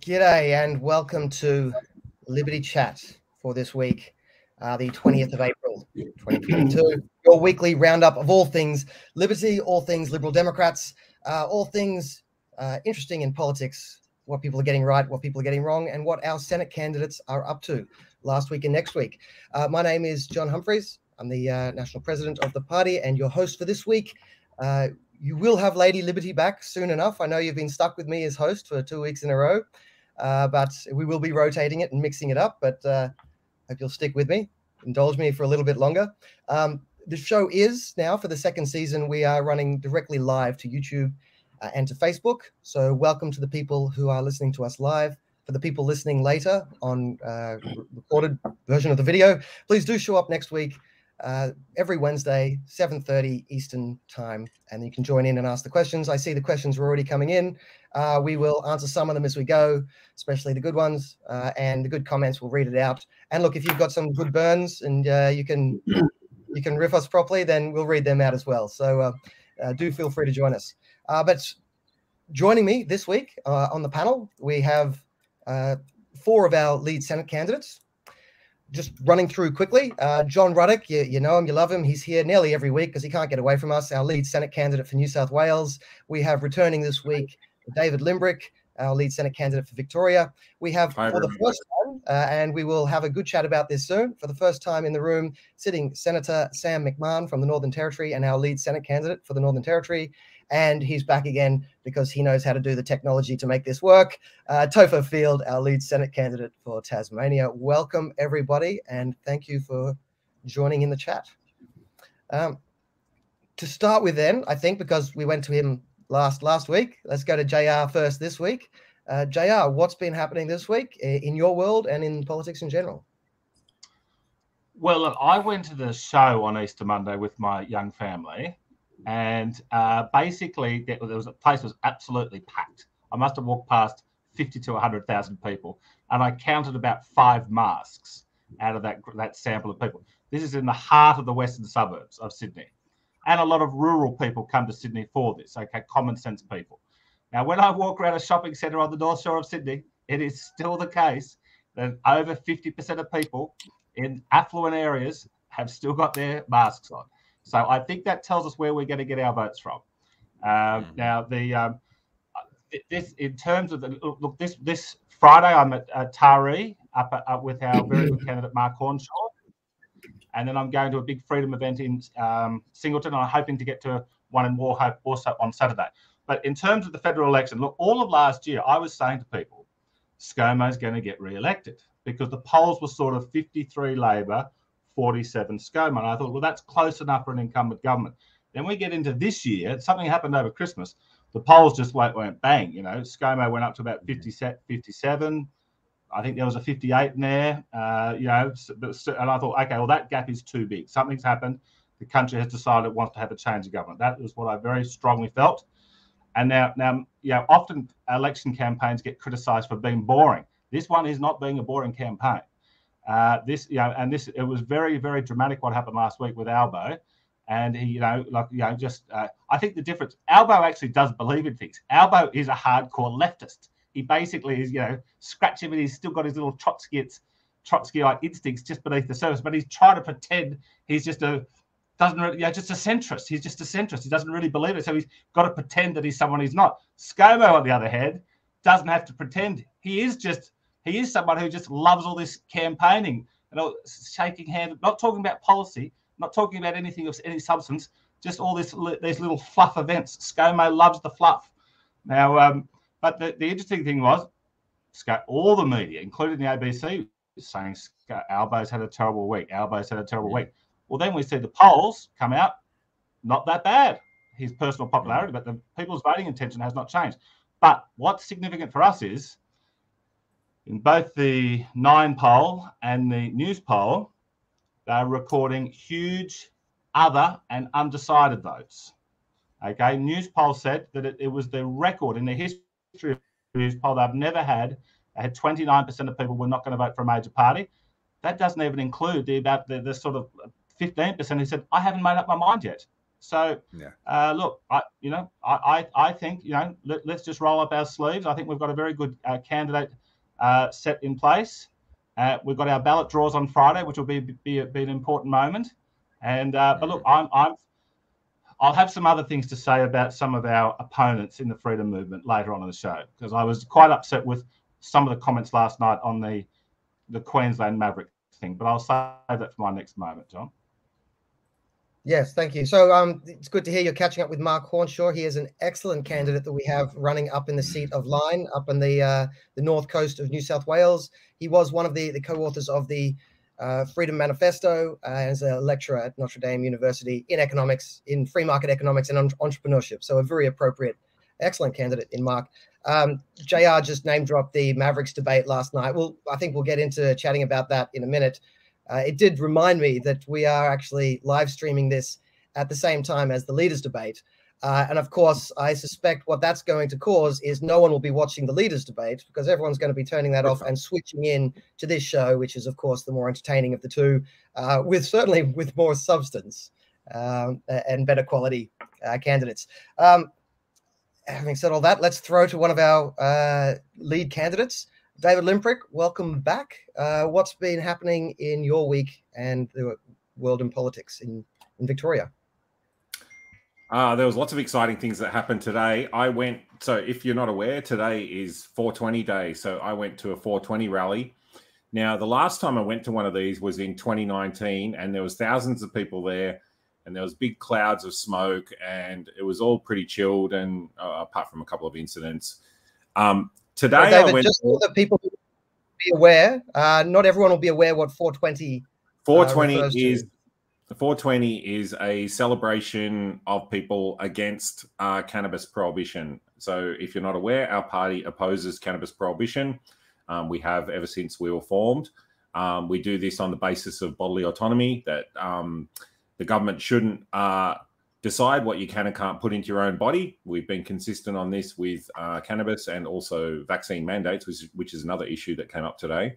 G'day and welcome to Liberty Chat for this week, uh, the 20th of April, 2022. Your weekly roundup of all things liberty, all things Liberal Democrats, uh, all things uh, interesting in politics, what people are getting right, what people are getting wrong, and what our Senate candidates are up to last week and next week. Uh, my name is John Humphreys. I'm the uh, national president of the party and your host for this week. You will have Lady Liberty back soon enough. I know you've been stuck with me as host for two weeks in a row, uh, but we will be rotating it and mixing it up. But uh, hope you'll stick with me, indulge me for a little bit longer. Um, the show is now for the second season. We are running directly live to YouTube uh, and to Facebook. So welcome to the people who are listening to us live. For the people listening later on uh, recorded version of the video, please do show up next week uh, every Wednesday, 7.30 Eastern time, and you can join in and ask the questions. I see the questions are already coming in. Uh, we will answer some of them as we go, especially the good ones, uh, and the good comments, we'll read it out. And look, if you've got some good burns and uh, you can you can riff us properly, then we'll read them out as well. So uh, uh, do feel free to join us. but joining me this week on the panel, we have four of our lead Senate candidates just running through quickly, uh, John Ruddick, you, you know him, you love him. He's here nearly every week because he can't get away from us. Our lead Senate candidate for New South Wales. We have returning this week David Limbrick, our lead Senate candidate for Victoria. We have Hi, for the first time, uh, and we will have a good chat about this soon. For the first time in the room, sitting Senator Sam McMahon from the Northern Territory and our lead Senate candidate for the Northern Territory and he's back again because he knows how to do the technology to make this work. Uh, Topher Field, our lead Senate candidate for Tasmania. Welcome, everybody, and thank you for joining in the chat. Um, to start with, then, I think because we went to him last last week, let's go to JR first this week. Uh, JR, what's been happening this week in your world and in politics in general? Well, look, I went to the show on Easter Monday with my young family, and uh, basically there was a place was absolutely packed. I must have walked past fifty to hundred thousand people, and I counted about five masks out of that that sample of people. This is in the heart of the western suburbs of Sydney, and a lot of rural people come to Sydney for this. Okay, common sense people. Now, when I walk around a shopping centre on the north shore of Sydney, it is still the case that over 50% of people in affluent areas have still got their masks on. So I think that tells us where we're going to get our votes from. Um, mm. Now, the um, this in terms of the look this this Friday I'm at uh, Taree up, up with our very good candidate Mark Hornshaw, and then I'm going to a big freedom event in um, Singleton. And I'm hoping to get to one in Wauchope also on Saturday. But in terms of the federal election, look, all of last year I was saying to people, ScoMo is going to get re-elected because the polls were sort of 53 Labor, 47 ScoMo. And I thought, well, that's close enough for an incumbent government. Then we get into this year, something happened over Christmas. The polls just went, went bang. You know, ScoMo went up to about 50, 57. I think there was a 58 in there. Uh, you know, and I thought, okay, well, that gap is too big. Something's happened. The country has decided it wants to have a change of government. That was what I very strongly felt. And now, now, you know, often election campaigns get criticised for being boring. This one is not being a boring campaign. Uh, this, you know, and this, it was very, very dramatic what happened last week with Albo. And he, you know, like, you know, just, uh, I think the difference, Albo actually does believe in things. Albo is a hardcore leftist. He basically is, you know, scratching, but he's still got his little Trotsky, Trotsky like instincts just beneath the surface, but he's trying to pretend he's just a, doesn't really, yeah, just a centrist. He's just a centrist. He doesn't really believe it. So he's got to pretend that he's someone he's not. ScoMo, on the other hand, doesn't have to pretend. He is just he is someone who just loves all this campaigning, you know, shaking hands, not talking about policy, not talking about anything of any substance, just all this these little fluff events. ScoMo loves the fluff. Now, um, but the, the interesting thing was, all the media, including the ABC, is saying Albo's had a terrible week. Albo's had a terrible week. Well, then we see the polls come out, not that bad. His personal popularity, but the people's voting intention has not changed. But what's significant for us is in both the Nine poll and the Newspoll, they're recording huge other and undecided votes. Okay, Newspoll said that it, it was the record in the history of Newspoll they've never had. They had 29% of people were not going to vote for a major party. That doesn't even include the about the, the sort of 15% who said, I haven't made up my mind yet. So, yeah. uh, look, I, you know, I, I, I think, you know, let, us just roll up our sleeves. I think we've got a very good uh, candidate uh, set in place. Uh, we've got our ballot draws on Friday, which will be be, be an important moment. And uh, but look, I'm I'm I'll have some other things to say about some of our opponents in the freedom movement later on in the show because I was quite upset with some of the comments last night on the the Queensland Maverick thing. But I'll save that for my next moment, John. Yes, thank you. So um, it's good to hear you're catching up with Mark Hornshaw. He is an excellent candidate that we have running up in the seat of Lyne, up in the uh, the north coast of New South Wales. He was one of the, the co-authors of the uh, Freedom Manifesto uh, as a lecturer at Notre Dame University in economics, in free market economics and entrepreneurship. So a very appropriate, excellent candidate in Mark. Um, JR just name dropped the Mavericks debate last night. Well, I think we'll get into chatting about that in a minute uh, it did remind me that we are actually live streaming this at the same time as the leaders debate. Uh, and of course, I suspect what that's going to cause is no one will be watching the leaders debate because everyone's going to be turning that off and switching in to this show, which is, of course, the more entertaining of the two, uh, with certainly with more substance um, and better quality uh, candidates. Um, having said all that, let's throw to one of our uh, lead candidates. David Limbrick, welcome back. Uh, what's been happening in your week and the world in politics in, in Victoria? Uh, there was lots of exciting things that happened today. I went, so if you're not aware, today is 420 day. So I went to a 420 rally. Now, the last time I went to one of these was in 2019, and there was thousands of people there, and there was big clouds of smoke, and it was all pretty chilled, and uh, apart from a couple of incidents. Um, Today, David, went, just so the people who be aware, uh, not everyone will be aware what 420. 420 uh, is 420 is a celebration of people against uh, cannabis prohibition. So, if you're not aware, our party opposes cannabis prohibition. Um, we have ever since we were formed. Um, we do this on the basis of bodily autonomy that um, the government shouldn't uh, decide what you can and can't put into your own body. We've been consistent on this with uh, cannabis and also vaccine mandates, which, which, is another issue that came up today.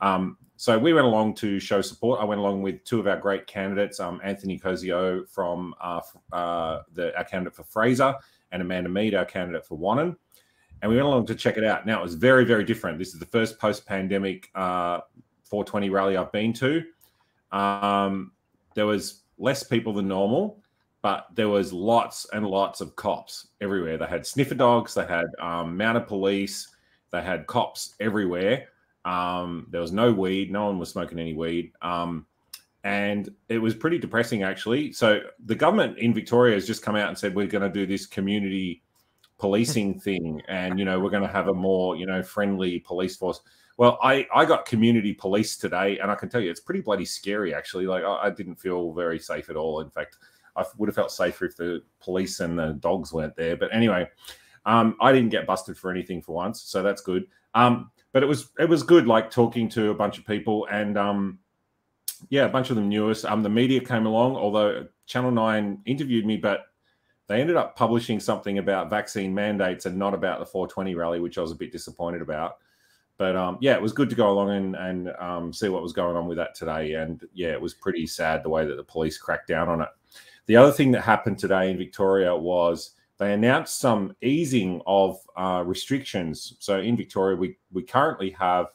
Um, so we went along to show support. I went along with two of our great candidates, um, Anthony Cozio from uh, uh, the, our candidate for Fraser and Amanda Mead, our candidate for Wannon. And we went along to check it out. Now, it was very, very different. This is the first post-pandemic uh, 420 rally I've been to. Um, there was less people than normal but there was lots and lots of cops everywhere. They had sniffer dogs, they had um, mounted police, they had cops everywhere. Um, there was no weed, no one was smoking any weed. Um, and it was pretty depressing, actually. So the government in Victoria has just come out and said we're going to do this community policing thing, and you know we're going to have a more you know friendly police force. Well, I I got community police today, and I can tell you it's pretty bloody scary, actually. Like I, I didn't feel very safe at all. In fact, I would have felt safer if the police and the dogs weren't there. But anyway, um, I didn't get busted for anything for once, so that's good. Um, but it was it was good, like talking to a bunch of people, and um, yeah, a bunch of them knew us. Um, the media came along, although Channel Nine interviewed me, but they ended up publishing something about vaccine mandates and not about the 420 rally, which I was a bit disappointed about. But um, yeah, it was good to go along and, and um, see what was going on with that today. And yeah, it was pretty sad the way that the police cracked down on it. The other thing that happened today in Victoria was they announced some easing of uh, restrictions. So in Victoria, we we currently have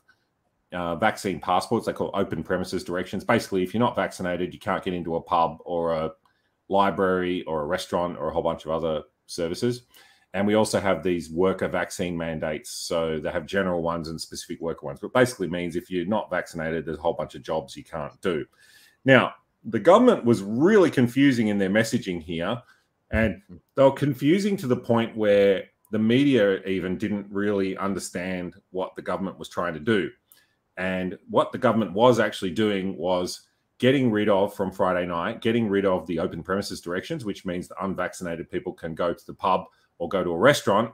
uh, vaccine passports. They call open premises directions. Basically, if you're not vaccinated, you can't get into a pub or a library or a restaurant or a whole bunch of other services. And we also have these worker vaccine mandates. So they have general ones and specific worker ones. But basically means if you're not vaccinated, there's a whole bunch of jobs you can't do. Now, the government was really confusing in their messaging here. And mm-hmm. they were confusing to the point where the media even didn't really understand what the government was trying to do. And what the government was actually doing was getting rid of from Friday night, getting rid of the open premises directions, which means the unvaccinated people can go to the pub or go to a restaurant.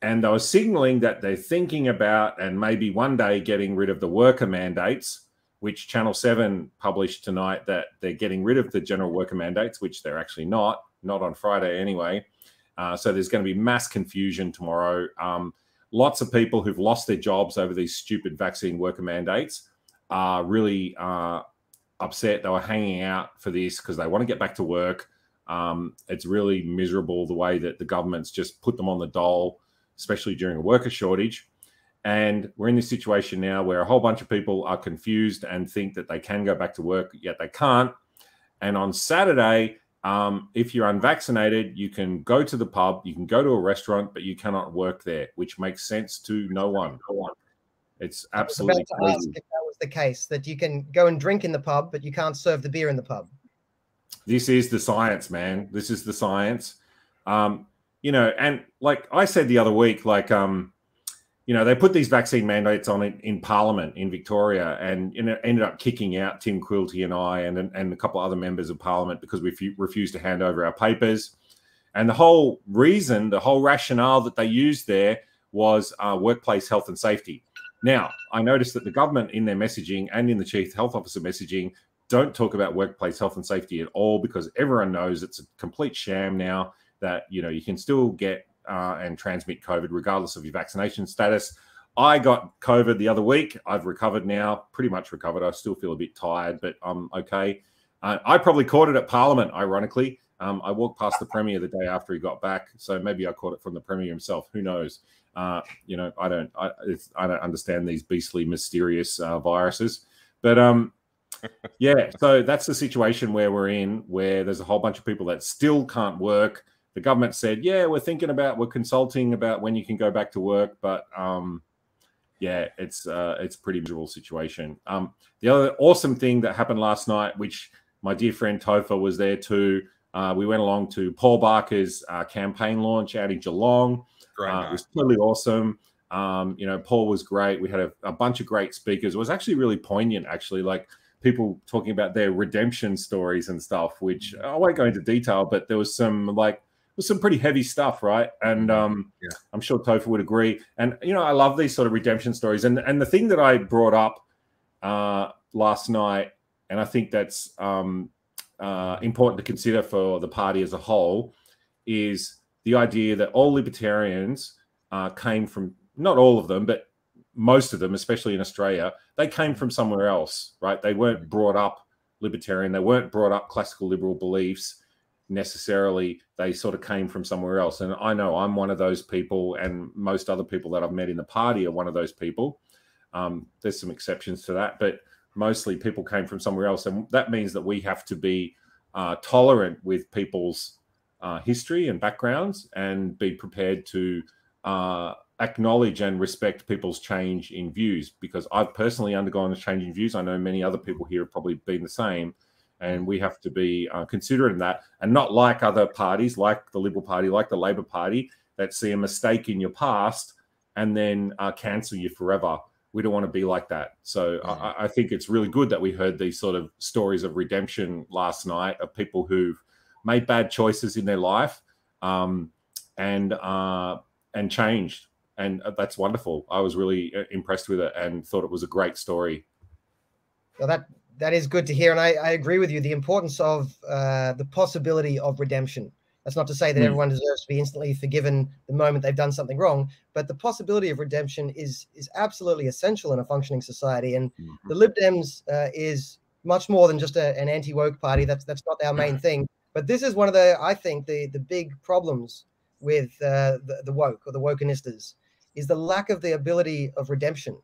And they were signaling that they're thinking about and maybe one day getting rid of the worker mandates which Channel 7 published tonight that they're getting rid of the general worker mandates, which they're actually not, not on Friday anyway. Uh, so there's going to be mass confusion tomorrow. Um, lots of people who've lost their jobs over these stupid vaccine worker mandates are really uh, upset. They were hanging out for this because they want to get back to work Um, it's really miserable the way that the government's just put them on the dole, especially during a worker shortage. And we're in this situation now where a whole bunch of people are confused and think that they can go back to work, yet they can't. And on Saturday, um, if you're unvaccinated, you can go to the pub, you can go to a restaurant, but you cannot work there, which makes sense to no one. No one. It's absolutely crazy. if that was the case, that you can go and drink in the pub, but you can't serve the beer in the pub. This is the science, man. This is the science. Um, you know, and like I said the other week, like um, you know, they put these vaccine mandates on in, in Parliament in Victoria, and know, ended up kicking out Tim Quilty and I, and and a couple other members of Parliament because we refused to hand over our papers. And the whole reason, the whole rationale that they used there was uh, workplace health and safety. Now, I noticed that the government in their messaging and in the chief health officer messaging don't talk about workplace health and safety at all because everyone knows it's a complete sham now that you know you can still get uh, and transmit COVID regardless of your vaccination status. I got COVID the other week. I've recovered now, pretty much recovered. I still feel a bit tired, but I'm okay. Uh, I probably caught it at Parliament, ironically. Um, I walked past the Premier the day after he got back, so maybe I caught it from the Premier himself. Who knows? Uh, you know, I don't, I, I, don't understand these beastly, mysterious uh, viruses. But um, yeah, so that's the situation where we're in, where there's a whole bunch of people that still can't work the government said, "Yeah, we're thinking about, we're consulting about when you can go back to work," but um, yeah, it's uh, it's pretty miserable situation. Um, the other awesome thing that happened last night, which my dear friend Topher was there too. Uh, we went along to Paul Barker's uh, campaign launch out in Geelong. Uh, it was totally awesome. Um, you know, Paul was great. We had a, a, bunch of great speakers. It was actually really poignant, actually, like people talking about their redemption stories and stuff, which I won't go into detail, but there was some like was some pretty heavy stuff, right? And mm-hmm. um, yeah. I'm sure Topher would agree. And you know, I love these sort of redemption stories. And and the thing that I brought up uh, last night, and I think that's um, uh, important to consider for the party as a whole, is the idea that all libertarians uh, came from not all of them, but most of them, especially in Australia, they came from somewhere else, right? They weren't mm-hmm. brought up libertarian. They weren't brought up classical liberal beliefs necessarily they sort of came from somewhere else. And i know i'm one of those people and most other people that i've met in the party are one of those people. Um, there's some exceptions to that but mostly people came from somewhere else and that means that we have to be uh, tolerant with people's uh, history and backgrounds and be prepared to uh, acknowledge and respect people's change in views. Because i've personally undergone a change in views. I know many other people here have probably been the same and we have to be uh, considerate in that and not like other parties like the liberal party like the labor party that see a mistake in your past and then uh, cancel you forever. We don't want to be like that. So mm-hmm. I, I, think it's really good that we heard these sort of stories of redemption last night of people who've made bad choices in their life um, and uh, and changed. And uh, that's wonderful. I was really uh, impressed with it and thought it was a great story. Well that that is good to hear, and I, I agree with you. The importance of uh, the possibility of redemption. That's not to say that mm. everyone deserves to be instantly forgiven the moment they've done something wrong, but the possibility of redemption is is absolutely essential in a functioning society. And mm-hmm. the Lib Dems uh, is much more than just a, an anti woke party. That's that's not our main thing. But this is one of the I think the the big problems with uh, the, the woke or the wokenistas is the lack of the ability of redemption.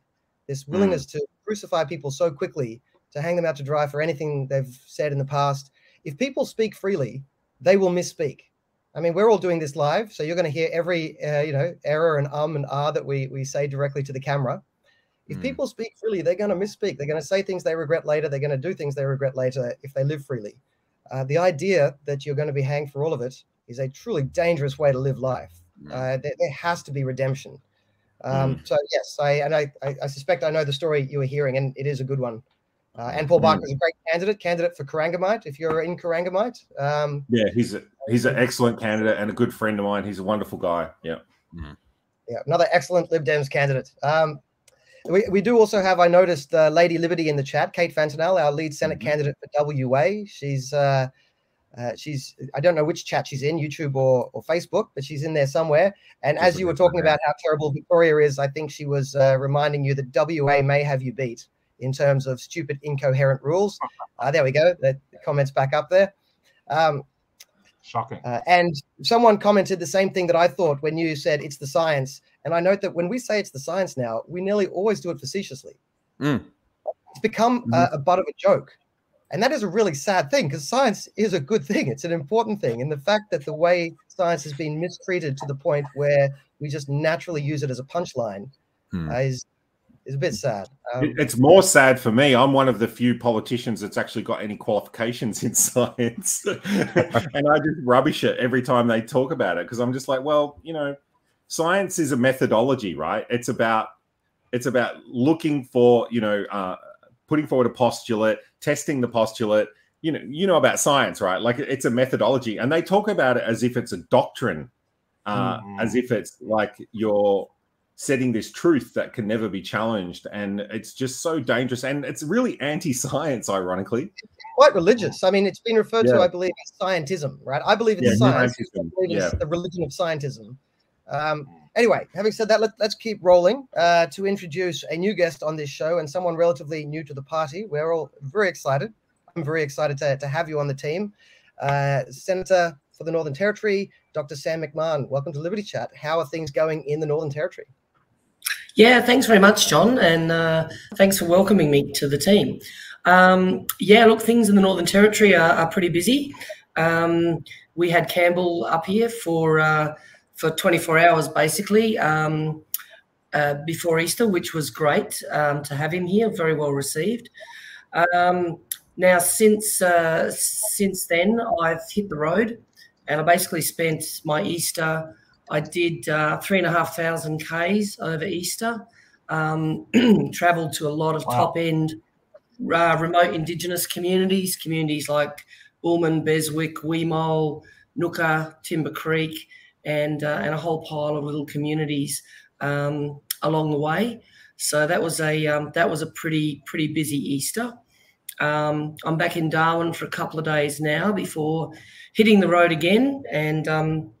This willingness mm. to crucify people so quickly to hang them out to dry for anything they've said in the past. If people speak freely, they will misspeak. I mean, we're all doing this live, so you're going to hear every uh, you know error and um and ah that we we say directly to the camera. If mm. people speak freely, they're going to misspeak. They're going to say things they regret later. They're going to do things they regret later if they live freely. Uh, the idea that you're going to be hanged for all of it is a truly dangerous way to live life. Mm. Uh, there, there, has to be redemption. Um, mm. So yes, I and I, I, I suspect I know the story you were hearing, and it is a good one. Uh, and Paul Barker is a great candidate, candidate for Corangamite. If you're in Corangamite, um, yeah, he's a, he's an excellent candidate and a good friend of mine. He's a wonderful guy. Yeah, mm-hmm. yeah, another excellent Lib Dems candidate. Um, we, we do also have, I noticed, uh, Lady Liberty in the chat, Kate Fantinel, our lead Senate mm-hmm. candidate for WA. She's uh, uh, she's I don't know which chat she's in, YouTube or, or Facebook, but she's in there somewhere. And as you were talking about how terrible Victoria is, I think she was uh, reminding you that WA may have you beat in terms of stupid, incoherent rules. Uh, there we go. The comments back up there. Um, Shocking. Uh, and someone commented the same thing that I thought when you said it's the science. And I note that when we say it's the science now, we nearly always do it facetiously. Mm. It's become Mm-hmm. a, a butt of a joke. And that is a really sad thing because science is a good thing. It's an important thing. And the fact that the way science has been mistreated to the point where we just naturally use it as a punchline Hmm. uh, is, is a bit sad. Um, It's more sad for me. I'm one of the few politicians that's actually got any qualifications in science. and I just rubbish it every time they talk about it because I'm just like, well, you know, science is a methodology, right? It's about it's about looking for, you know, uh, putting forward a postulate, testing the postulate. You know, you know about science, right? Like it's a methodology, and they talk about it as if it's a doctrine, uh, Mhm. as if it's like you're setting this truth that can never be challenged and it's just so dangerous and it's really anti-science ironically quite religious. I mean, it's been referred to, I believe, as scientism, right? I believe it's Yeah, science. I believe it's the religion of scientism. Um, anyway, having said that, let, let's keep rolling uh, to introduce a new guest on this show and someone relatively new to the party. We're all very excited. I'm very excited to, to have you on the team. Uh, Senator for the Northern Territory, Dr. Sam McMahon. Welcome to Liberty Chat. How are things going in the Northern Territory? Yeah, thanks very much, John, and uh, thanks for welcoming me to the team. Um, yeah, look, things in the Northern Territory are, are pretty busy. Um, we had Campbell up here for uh, for 24 hours, basically, um, uh, before Easter, which was great um, to have him here. Very well received. Um, now, since uh, since then, I've hit the road, and I basically spent my Easter. I did uh, three and a half thousand Ks over Easter, um, traveled to a lot of Wow. top end uh, remote Indigenous communities, communities like Bulman, Beswick, Weemol, Ngukurr, Timber Creek, and, uh, and a whole pile of little communities um, along the way. So that was a um, that was a pretty pretty busy Easter. Um, I'm back in Darwin for a couple of days now before hitting the road again, and um,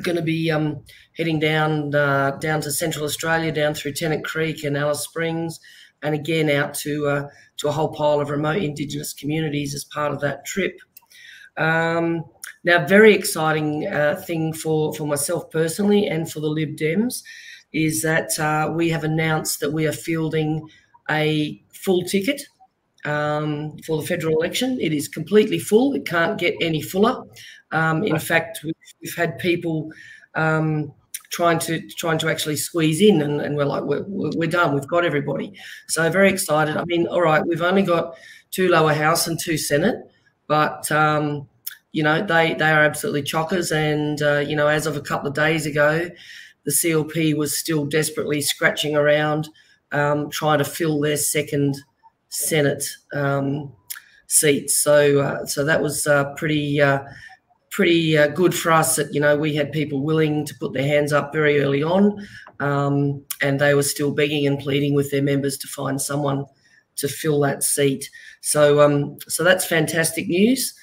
going to be um, heading down uh, down to Central Australia, down through Tennant Creek and Alice Springs, and again out to uh, to a whole pile of remote Indigenous communities as part of that trip. Um, now, very exciting uh, thing for for myself personally and for the Lib Dems is that uh, we have announced that we are fielding a full ticket um, for the federal election. It is completely full. It can't get any fuller. Um, in fact, we've, we've had people um, trying to trying to actually squeeze in, and, and we're like, we're, we're done. We've got everybody. So very excited. I mean, all right, we've only got two lower house and two senate, but um, you know they they are absolutely chockers. And uh, you know, as of a couple of days ago, the CLP was still desperately scratching around, um, trying to fill their second senate um, seat. So uh, so that was uh, pretty. Pretty uh, good for us that you know we had people willing to put their hands up very early on um, and they were still begging and pleading with their members to find someone to fill that seat. So um, so that's fantastic news.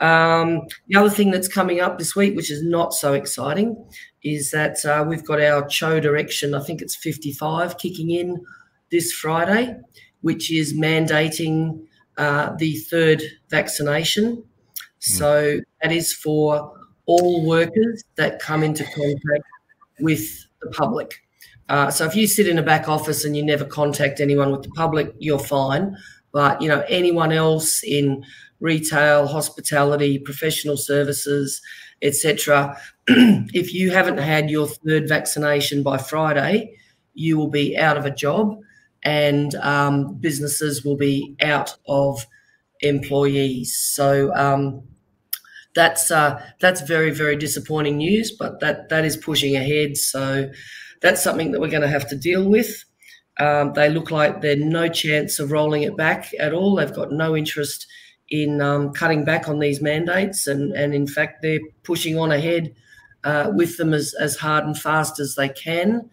Um, the other thing that's coming up this week which is not so exciting is that uh, we've got our cho direction i think it's 55 kicking in this friday which is mandating uh, the third vaccination so that is for all workers that come into contact with the public. Uh, so if you sit in a back office and you never contact anyone with the public, you're fine. But you know anyone else in retail, hospitality, professional services, etc. if you haven't had your third vaccination by Friday, you will be out of a job, and um, businesses will be out of employees. So um, that's uh, that's very very disappointing news, but that that is pushing ahead. So that's something that we're going to have to deal with. Um, they look like they're no chance of rolling it back at all. They've got no interest in um, cutting back on these mandates, and and in fact they're pushing on ahead uh, with them as as hard and fast as they can.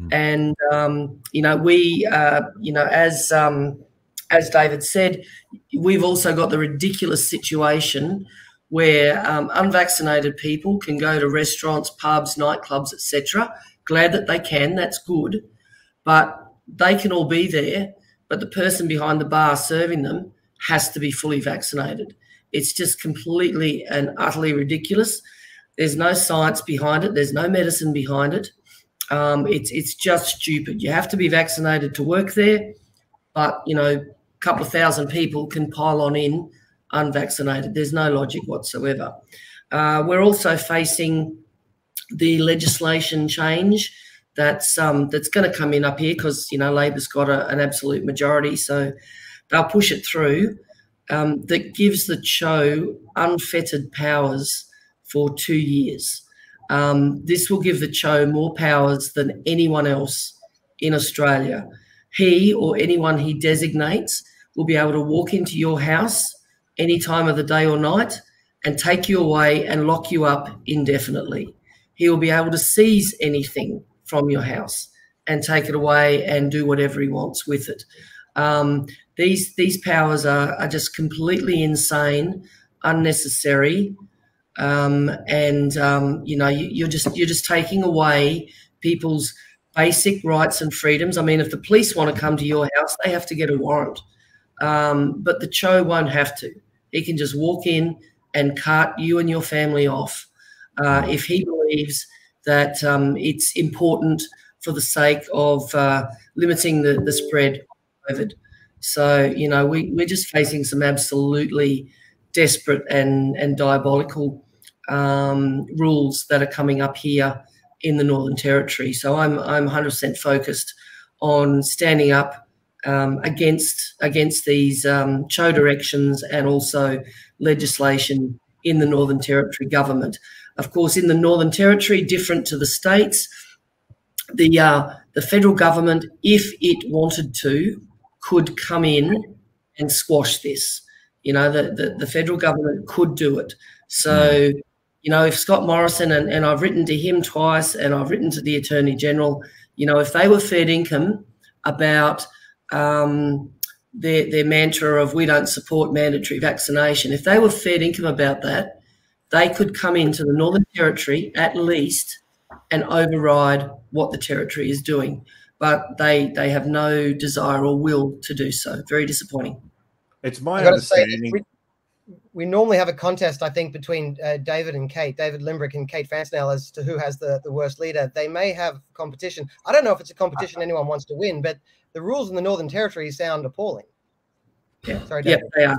Mm. And um, you know we uh, you know as um, as David said, we've also got the ridiculous situation where um, unvaccinated people can go to restaurants, pubs, nightclubs, etc. Glad that they can. That's good, but they can all be there. But the person behind the bar serving them has to be fully vaccinated. It's just completely and utterly ridiculous. There's no science behind it. There's no medicine behind it. Um, it's it's just stupid. You have to be vaccinated to work there, but you know, a couple of thousand people can pile on in unvaccinated. There's no logic whatsoever. Uh, we're also facing the legislation change that's um, that's going to come in up here because you know Labor's got a, an absolute majority, so they'll push it through. Um, that gives the Cho unfettered powers for two years. Um, this will give the Cho more powers than anyone else in Australia. He or anyone he designates will be able to walk into your house any time of the day or night and take you away and lock you up indefinitely. He will be able to seize anything from your house and take it away and do whatever he wants with it. Um, these these powers are, are just completely insane, unnecessary, um, and um, you know you, you're just you're just taking away people's basic rights and freedoms. I mean, if the police want to come to your house, they have to get a warrant, um, but the Cho won't have to. He can just walk in and cart you and your family off uh, if he believes that um, it's important for the sake of uh, limiting the, the spread of COVID. So, you know, we, we're just facing some absolutely desperate and, and diabolical um, rules that are coming up here in the Northern Territory. So I'm, I'm 100% focused on standing up um, against against these um, Cho directions and also legislation in the Northern Territory government. Of course, in the Northern Territory, different to the states, the uh, the federal government, if it wanted to, could come in and squash this. You know, the, the, the federal government could do it. So, you know, if Scott Morrison, and, and I've written to him twice and I've written to the Attorney General, you know, if they were fair income about um, their, their mantra of we don't support mandatory vaccination, if they were fed income about that, they could come into the Northern Territory at least and override what the territory is doing. But they they have no desire or will to do so. Very disappointing. It's my understanding. Say, we, we, normally have a contest, I think, between uh, David and Kate, David Limbrick and Kate Fantinel, as to who has the, the worst leader. They may have competition. I don't know if it's a competition anyone wants to win, but the rules in the Northern Territory sound appalling. Yeah, Sorry, David. yeah, they are.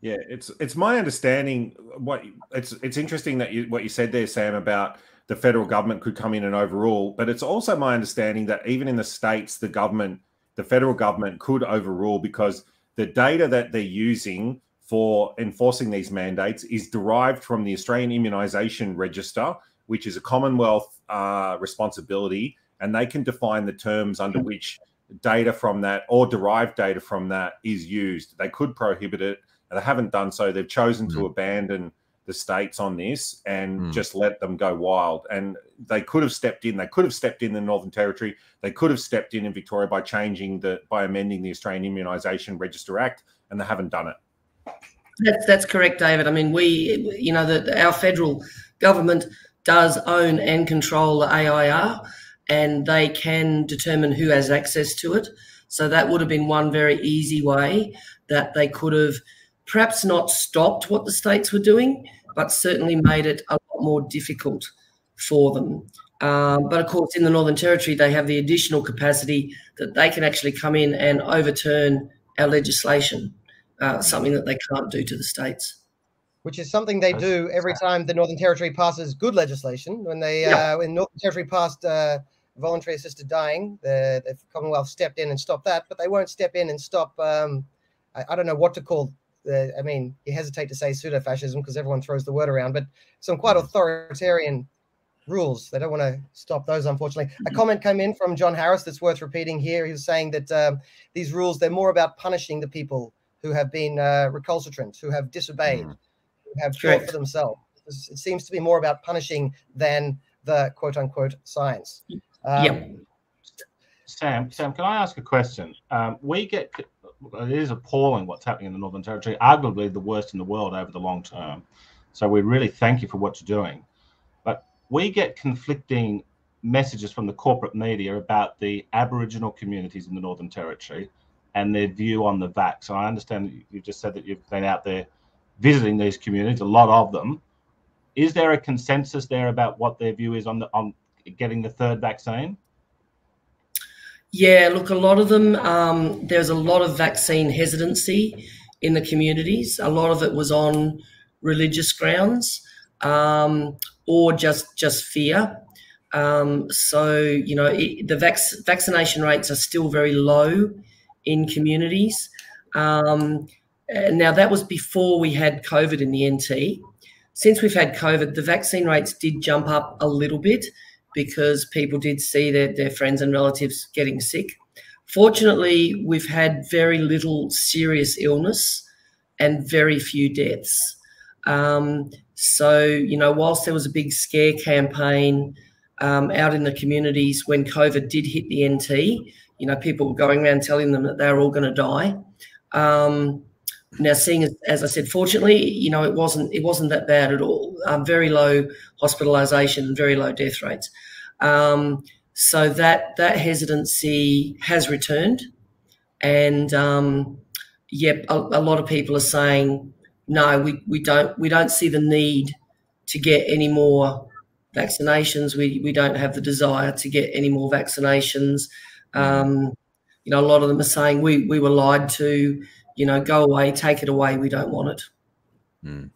Yeah, it's it's my understanding. What it's it's interesting that you what you said there, Sam, about the federal government could come in and overrule, but it's also my understanding that even in the states, the government, the federal government, could overrule because the data that they're using for enforcing these mandates is derived from the Australian Immunisation Register, which is a Commonwealth uh, responsibility, and they can define the terms under which data from that or derived data from that is used. They could prohibit it they haven't done so. They've chosen mm. to abandon the states on this and mm. just let them go wild. And they could have stepped in. They could have stepped in the Northern Territory. They could have stepped in in Victoria by changing the by amending the Australian Immunisation Register Act, and they haven't done it. That's that's correct, David. I mean, we, you know, that our federal government does own and control the AIR, and they can determine who has access to it. So that would have been one very easy way that they could have perhaps not stopped what the states were doing, but certainly made it a lot more difficult for them. Um, but of course, in the Northern Territory, they have the additional capacity that they can actually come in and overturn our legislation, uh, something that they can't do to the states. Which is something they do every time the Northern Territory passes good legislation. When they, yeah. uh, when Northern Territory passed uh, voluntary assisted dying, the, the, Commonwealth stepped in and stopped that, but they won't step in and stop. Um, I, I, don't know what to call the, I mean, you hesitate to say pseudo fascism because everyone throws the word around, but some quite mm. authoritarian rules. They don't want to stop those, unfortunately. A mm-hmm. comment came in from John Harris that's worth repeating here. He was saying that um, these rules, they're more about punishing the people who have been uh, recalcitrant, who have disobeyed, mm. who have fought for themselves. It seems to be more about punishing than the quote unquote science. Um, yep. Sam, Sam, can I ask a question? Um, we get it is appalling what's happening in the Northern Territory, arguably the worst in the world over the long term. So we really thank you for what you're doing. But we get conflicting messages from the corporate media about the Aboriginal communities in the Northern Territory and their view on the vax. So I understand you just said that you've been out there visiting these communities, a lot of them. Is there a consensus there about what their view is on the on getting the third vaccine? Yeah, look, a lot of them. Um, there's a lot of vaccine hesitancy in the communities. A lot of it was on religious grounds um, or just just fear. Um, so you know it, the vac- vaccination rates are still very low in communities. Um, now that was before we had COVID in the NT. Since we've had COVID, the vaccine rates did jump up a little bit because people did see their, their friends and relatives getting sick. Fortunately, we've had very little serious illness and very few deaths. Um, so, you know, whilst there was a big scare campaign um, out in the communities when COVID did hit the NT, you know, people were going around telling them that they were all going to die. Um, now, seeing as, as, I said, fortunately, you know, it wasn't it wasn't that bad at all. Um, very low hospitalisation, very low death rates. Um, so that that hesitancy has returned, and um, yep, a, a, lot of people are saying no, we, we don't we don't see the need to get any more vaccinations. We we don't have the desire to get any more vaccinations. Um, you know, a lot of them are saying we we were lied to you know, go away, take it away. We don't want it. Mm.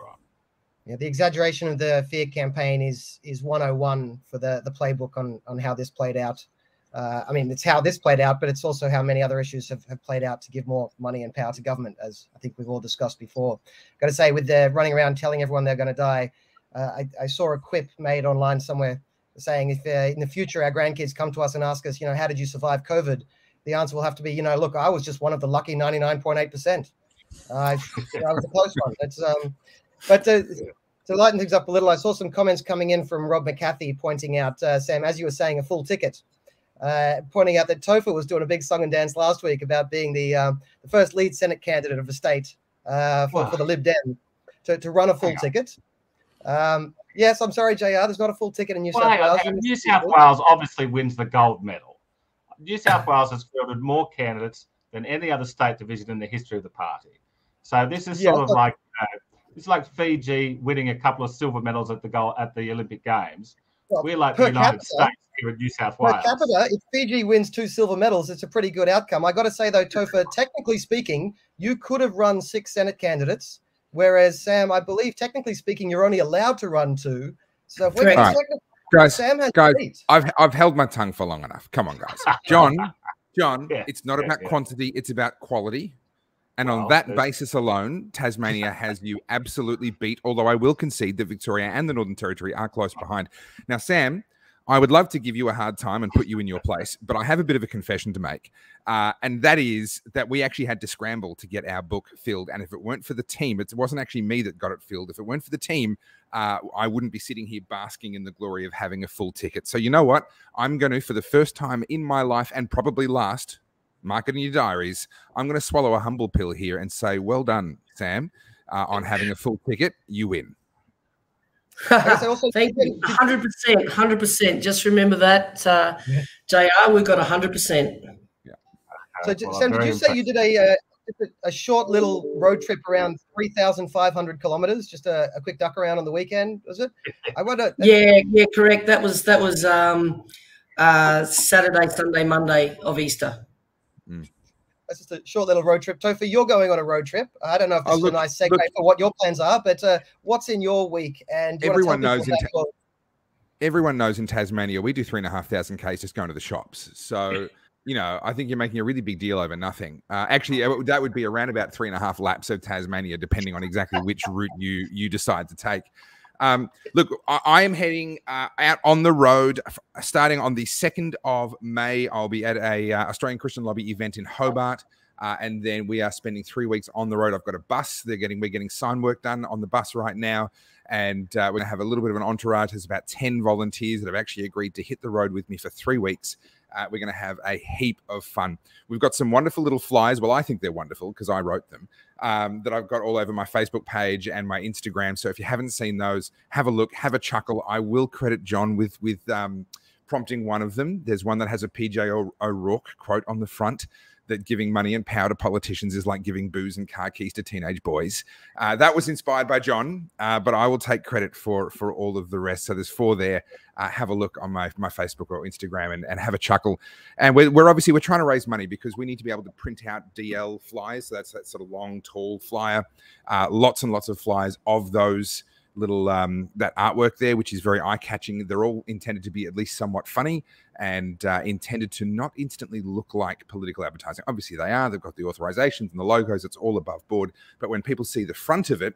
Yeah, the exaggeration of the fear campaign is is 101 for the the playbook on on how this played out. Uh, I mean, it's how this played out, but it's also how many other issues have, have played out to give more money and power to government, as I think we've all discussed before. Got to say, with the running around telling everyone they're going to die, uh, I, I, saw a quip made online somewhere saying if uh, in the future our grandkids come to us and ask us, you know, how did you survive COVID? the answer will have to be, you know, look, I was just one of the lucky 99.8%. Uh, I was a close one. It's, um, but to, to lighten things up a little, I saw some comments coming in from Rob McCarthy pointing out, uh, Sam, as you were saying, a full ticket, uh, pointing out that Topher was doing a big song and dance last week about being the, um, the first lead Senate candidate of the state uh, for, wow. for the Lib Dem to, to run a full ticket. Um, yes, I'm sorry, JR, there's not a full ticket in New well, South Wales. New South Wales obviously wins the gold medal. New South Wales has fielded more candidates than any other state division in the history of the party. So this is sort yeah, of like uh, it's like Fiji winning a couple of silver medals at the goal at the Olympic Games. Well, We're like the United capita, States here in New South Wales. Per capita, if Fiji wins two silver medals, it's a pretty good outcome. I got to say though, Topher, technically speaking, you could have run six Senate candidates, whereas Sam, I believe, technically speaking, you're only allowed to run two. So if we're right guys, guys, I've I've held my tongue for long enough. Come on, guys. John, John, yeah, it's not yeah, about yeah. quantity; it's about quality. And well, on that basis alone, Tasmania has you absolutely beat. Although I will concede that Victoria and the Northern Territory are close behind. Now, Sam, I would love to give you a hard time and put you in your place, but I have a bit of a confession to make. Uh, and that is that we actually had to scramble to get our book filled. And if it weren't for the team, it wasn't actually me that got it filled. If it weren't for the team, uh, I wouldn't be sitting here basking in the glory of having a full ticket. So, you know what? I'm going to, for the first time in my life and probably last, mark it in your diaries, I'm going to swallow a humble pill here and say, well done, Sam, uh, on having a full ticket. You win. Thank you. 100%. 100%. Just remember that, uh, JR, we've got 100%. Yeah. So, well, Sam, did you say you did a, uh, a short little road trip around 3,500 kilometers, just a, a, quick duck around on the weekend, was it? I wonder. Yeah, yeah, correct. That was, that was um, uh, Saturday, Sunday, Monday of Easter. Mm. That's just a short little road trip. Topher, you're going on a road trip. I don't know if this oh, look, is a nice segue look, for what your plans are, but uh, what's in your week? And everyone knows everyone knows in Tasmania we do three and a half thousand k's just going to the shops. So you know, I think you're making a really big deal over nothing. Uh, actually, that would be around about three and a half laps of Tasmania, depending on exactly which route you you decide to take. Um, look, I, I, am heading uh, out on the road starting on the 2nd of May. I'll be at a uh, Australian Christian Lobby event in Hobart. Uh, and then we are spending three weeks on the road. I've got a bus. They're getting we're getting sign work done on the bus right now, and uh, we're gonna have a little bit of an entourage. There's about ten volunteers that have actually agreed to hit the road with me for three weeks. Uh, we're going to have a heap of fun. We've got some wonderful little flyers. Well, I think they're wonderful because I wrote them um, that I've got all over my Facebook page and my Instagram. So if you haven't seen those, have a look, have a chuckle. I will credit John with with um, prompting one of them. There's one that has a PJ O'Rourke quote on the front that giving money and power to politicians is like giving booze and car keys to teenage boys. Uh, that was inspired by John, uh, but I will take credit for for all of the rest. So there's four there. Uh, have a look on my my Facebook or Instagram and, and have a chuckle. And we're, we're obviously we're trying to raise money because we need to be able to print out DL flyers. So that's that sort of long, tall flyer. Uh, lots and lots of flyers of those little um, that artwork there, which is very eye catching. They're all intended to be at least somewhat funny and uh, intended to not instantly look like political advertising. Obviously, they are. They've got the authorizations and the logos. It's all above board. But when people see the front of it,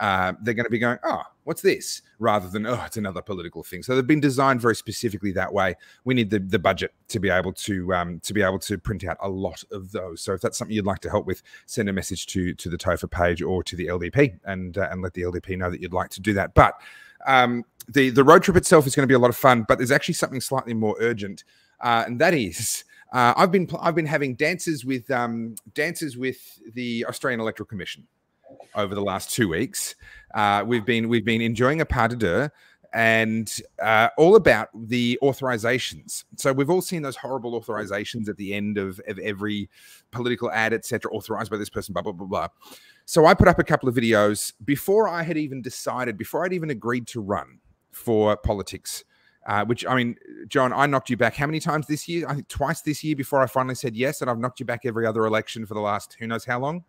uh, they're going to be going, oh, what's this? Rather than, oh, it's another political thing. So they've been designed very specifically that way. We need the, the budget to be able to um, to be able to print out a lot of those. So if that's something you'd like to help with, send a message to to the Topher page or to the LDP and uh, and let the LDP know that you'd like to do that. But um, the the road trip itself is going to be a lot of fun. But there's actually something slightly more urgent, uh, and that is. Uh, I've been I've been having dances with um, dances with the Australian Electoral Commission over the last two weeks. Uh, we've been we've been enjoying a pas de deux and uh, all about the authorizations. So we've all seen those horrible authorizations at the end of, of every political ad, etc., authorized by this person, blah blah blah blah. So I put up a couple of videos before I had even decided, before I'd even agreed to run for politics. Uh, which I mean, John, I knocked you back how many times this year? I think twice this year before I finally said yes, and I've knocked you back every other election for the last who knows how long.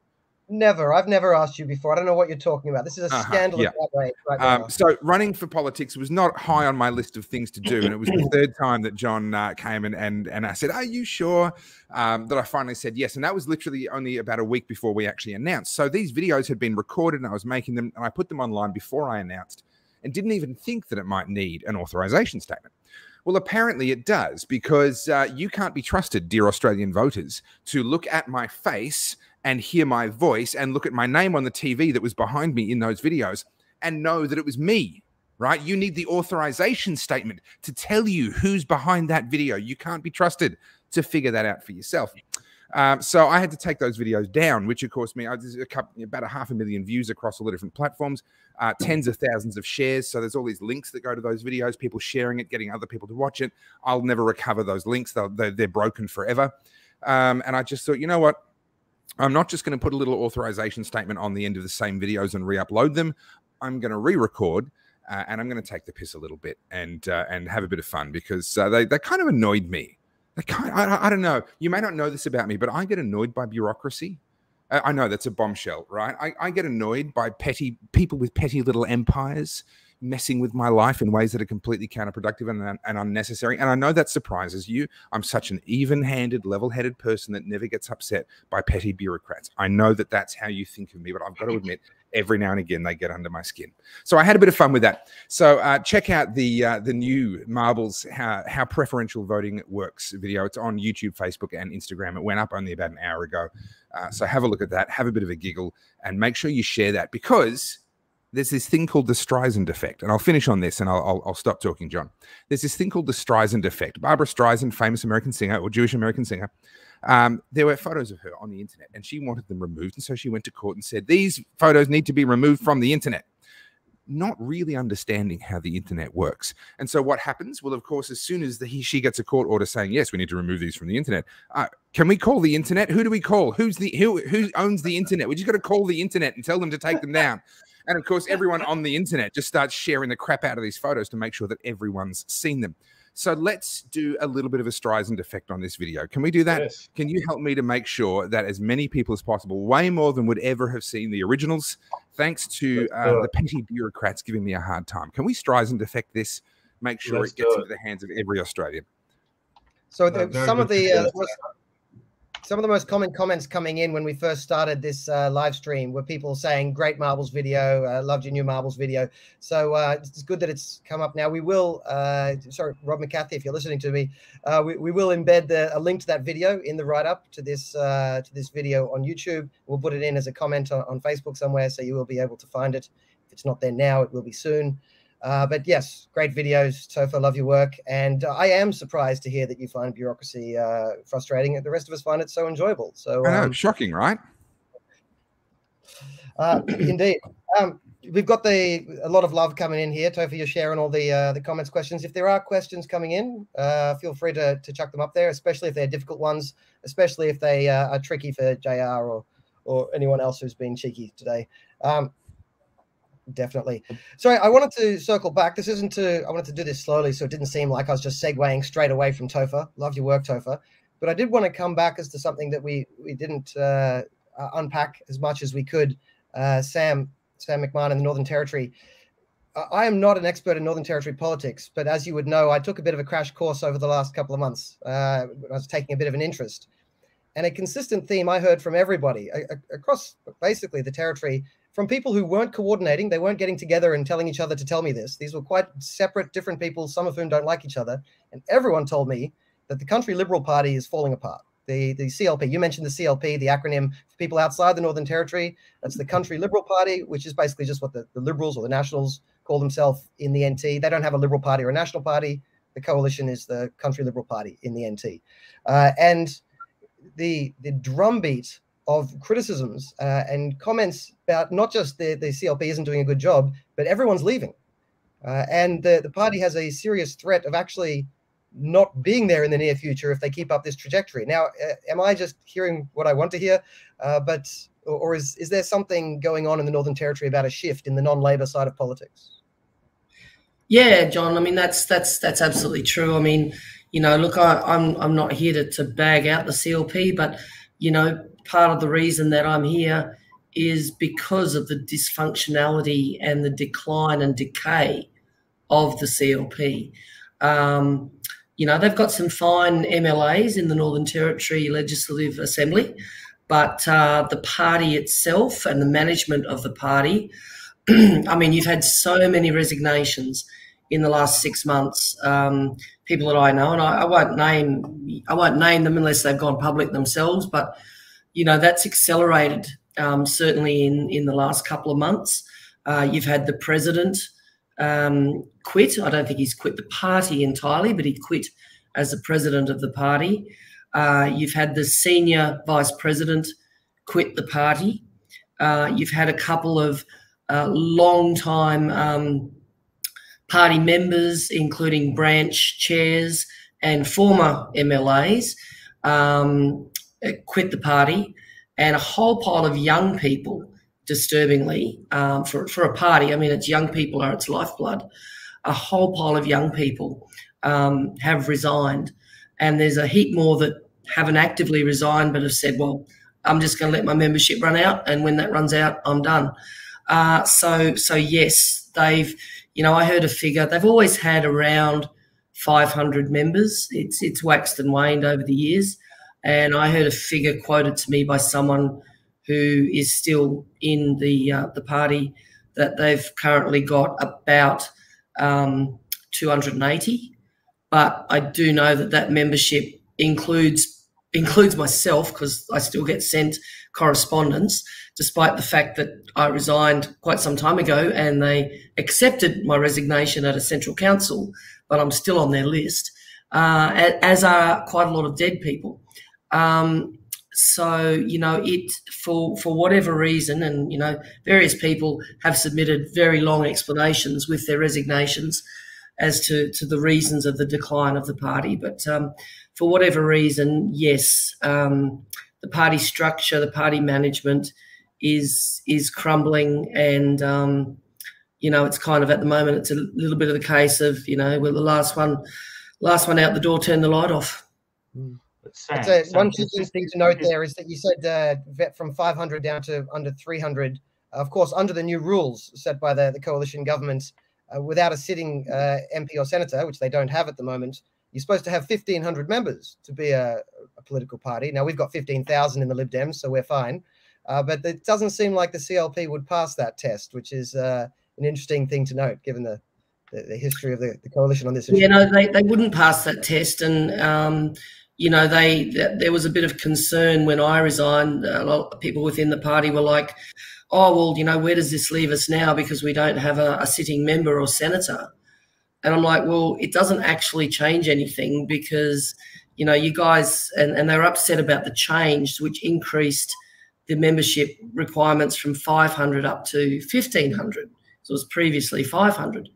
Never. I've never asked you before. I don't know what you're talking about. This is a uh-huh, scandal yeah. right um, so running for politics was not high on my list of things to do, and it was the third time that John uh, came and and and I said, "Are you sure?" Um, that I finally said yes, and that was literally only about a week before we actually announced. So these videos had been recorded, and I was making them, and I put them online before I announced, and didn't even think that it might need an authorization statement. Well, apparently it does because uh, you can't be trusted, dear Australian voters, to look at my face and hear my voice and look at my name on the TV that was behind me in those videos and know that it was me, right? You need the authorization statement to tell you who's behind that video. You can't be trusted to figure that out for yourself. Um, so I had to take those videos down, which of course me couple, about a half a million views across all the different platforms, uh, tens of thousands of shares. So there's all these links that go to those videos, people sharing it, getting other people to watch it. I'll never recover those links; they're, they're broken forever. Um, and I just thought, you know what? I'm not just going to put a little authorization statement on the end of the same videos and re-upload them. I'm going to re-record uh, and I'm going to take the piss a little bit and uh, and have a bit of fun because uh, they they kind of annoyed me. They kind of, I, I don't know. You may not know this about me, but I get annoyed by bureaucracy. I know that's a bombshell, right? I, I get annoyed by petty people with petty little empires messing with my life in ways that are completely counterproductive and, and unnecessary. And I know that surprises you. I'm such an even handed, level headed person that never gets upset by petty bureaucrats. I know that that's how you think of me, but I've got to admit, every now and again they get under my skin. So I had a bit of fun with that. So uh, check out the uh, the new marbles how how preferential voting works video. It's on YouTube, Facebook, and Instagram. It went up only about an hour ago. Uh, so have a look at that. Have a bit of a giggle, and make sure you share that because there's this thing called the Streisand effect. And I'll finish on this and I'll, I'll, I'll, stop talking, John. There's this thing called the Streisand effect. Barbra Streisand, famous American singer or Jewish American singer, um, there were photos of her on the internet and she wanted them removed. And so she went to court and said, These photos need to be removed from the internet. Not really understanding how the internet works. And so what happens? Well, of course, as soon as the, he, she gets a court order saying, yes, we need to remove these from the internet, uh, can we call the internet? Who do we call? Who's the who who owns the internet? We just got to call the internet and tell them to take them down. And of course, everyone on the internet just starts sharing the crap out of these photos to make sure that everyone's seen them. So let's do a little bit of a Streisand effect on this video. Can we do that? Yes. Can you help me to make sure that as many people as possible, way more than would ever have seen the originals, thanks to uh, the petty bureaucrats giving me a hard time? Can we Streisand effect this? Make sure let's it gets into the hands of every Australian. So the, some of the uh, some of the most common comments coming in when we first started this uh, live stream were people saying, "Great marbles video, uh, loved your new marbles video." So uh, it's good that it's come up now. We will, uh, sorry, Rob McCarthy, if you're listening to me, uh, we, we will embed the, a link to that video in the write-up to this uh, to this video on YouTube. We'll put it in as a comment on, on Facebook somewhere, so you will be able to find it. If it's not there now, it will be soon. Uh, but yes, great videos. Topher, love your work. And uh, I am surprised to hear that you find bureaucracy uh, frustrating. The rest of us find it so enjoyable. So, I know, um, shocking, right? Uh, indeed. Um, we've got the a lot of love coming in here. Topher, you're sharing all the uh, the comments, questions. If there are questions coming in, uh, feel free to to chuck them up there, especially if they're difficult ones, especially if they uh, are tricky for Jr. or or anyone else who's been cheeky today. Um, definitely. Sorry, I wanted to circle back. This isn't to. I wanted to do this slowly, so it didn't seem like I was just segueing straight away from Topher. Love your work, Topher. But I did want to come back as to something that we we didn't uh, uh unpack as much as we could. Uh, Sam Sam McMahon in the Northern Territory. I am not an expert in Northern Territory politics, but as you would know, I took a bit of a crash course over the last couple of months. Uh, I was taking a bit of an interest. And a consistent theme I heard from everybody across basically the territory from people who weren't coordinating, they weren't getting together and telling each other to tell me this. These were quite separate, different people, some of whom don't like each other. And everyone told me that the Country Liberal Party is falling apart. The, the CLP, you mentioned the CLP, the acronym for people outside the Northern Territory. That's the Country Liberal Party, which is basically just what the, the Liberals or the Nationals call themselves in the NT. They don't have a Liberal Party or a National Party. The coalition is the Country Liberal Party in the NT. Uh, and the, the drumbeat of criticisms uh, and comments about not just the, the CLP isn't doing a good job, but everyone's leaving. Uh, and the, the party has a serious threat of actually not being there in the near future if they keep up this trajectory. Now, uh, am I just hearing what I want to hear? Uh, but or is is there something going on in the Northern Territory about a shift in the non-Labor side of politics? Yeah, John. I mean, that's that's that's absolutely true. I mean, you know, look, I, I'm I'm not here to, to bag out the CLP, but you know, part of the reason that I'm here is because of the dysfunctionality and the decline and decay of the CLP. Um, you know, they've got some fine MLAs in the Northern Territory Legislative Assembly, but uh, the party itself and the management of the party, I mean, you've had so many resignations in the last six months. Um, people that I know, and I, I, won't name, I won't name them unless they've gone public themselves, but you know that's accelerated um, certainly in in the last couple of months. Uh, you've had the president um, quit. I don't think he's quit the party entirely, but he quit as the president of the party. Uh, you've had the senior vice president quit the party. Uh, you've had a couple of uh, long time um, party members, including branch chairs and former MLAs, um, quit the party, and a whole pile of young people, disturbingly, um, for, for a party, I mean, it's young people are its lifeblood, a whole pile of young people um, have resigned. And there's a heap more that haven't actively resigned but have said, well, I'm just going to let my membership run out. And when that runs out, I'm done. Uh, so, so yes, they've, you know, I heard a figure, they've always had around 500 members. It's, it's waxed and waned over the years. And I heard a figure quoted to me by someone who is still in the uh, the party that they've currently got about um, 280. But I do know that that membership includes includes myself because I still get sent correspondence, despite the fact that I resigned quite some time ago and they accepted my resignation at a central council, but I'm still on their list, uh, as are quite a lot of dead people. Um, so you know it for for whatever reason, and you know various people have submitted very long explanations with their resignations as to to the reasons of the decline of the party. But um, for whatever reason, yes, um, the party structure, the party management is is crumbling, and um, you know it's kind of at the moment it's a little bit of the case of you know we're the last one, last one out the door, turn the light off. Mm. A, one key thing to note there is that you said uh, from 500 down to under 300. Of course, under the new rules set by the, the coalition government, uh, without a sitting uh, MP or senator, which they don't have at the moment, you're supposed to have 1,500 members to be a, a political party. Now, we've got 15,000 in the Lib Dems, so we're fine. Uh, but it doesn't seem like the CLP would pass that test, which is uh, an interesting thing to note, given the, the, the history of the, the, coalition on this issue. Yeah, no, they, they wouldn't pass that test. And um, you know, they there was a bit of concern when I resigned. Uh, a lot of people within the party were like, "Oh, well, you know, where does this leave us now? Because we don't have a, a sitting member or senator." And I'm like, "Well, it doesn't actually change anything because, you know, you guys and and they're upset about the change, which increased the membership requirements from 500 up to 1500. So it was previously 500.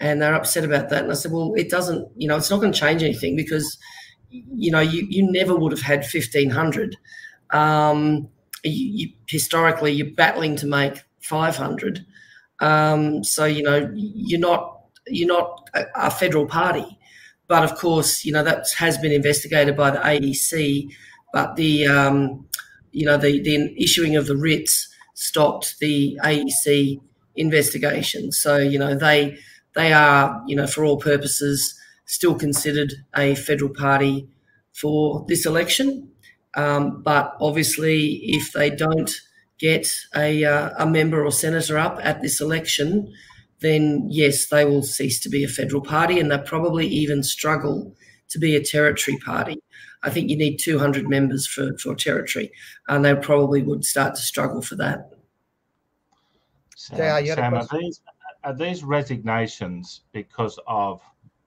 And they're upset about that. And I said, well, it doesn't, you know, it's not going to change anything because, you know, you, you never would have had 1500. Um, you, you, historically, you're battling to make 500. Um, so, you know, you're not, you're not a, a federal party. But of course, you know, that has been investigated by the AEC. But the, um, you know, the, the issuing of the writs stopped the AEC investigation. So, you know, they they are, you know, for all purposes, still considered a federal party for this election. Um, but obviously, if they don't get a, uh, a member or senator up at this election, then yes, they will cease to be a federal party and they'll probably even struggle to be a territory party. I think you need 200 members for, for territory, and they probably would start to struggle for that. Sam, Sam are, these, are these resignations because of,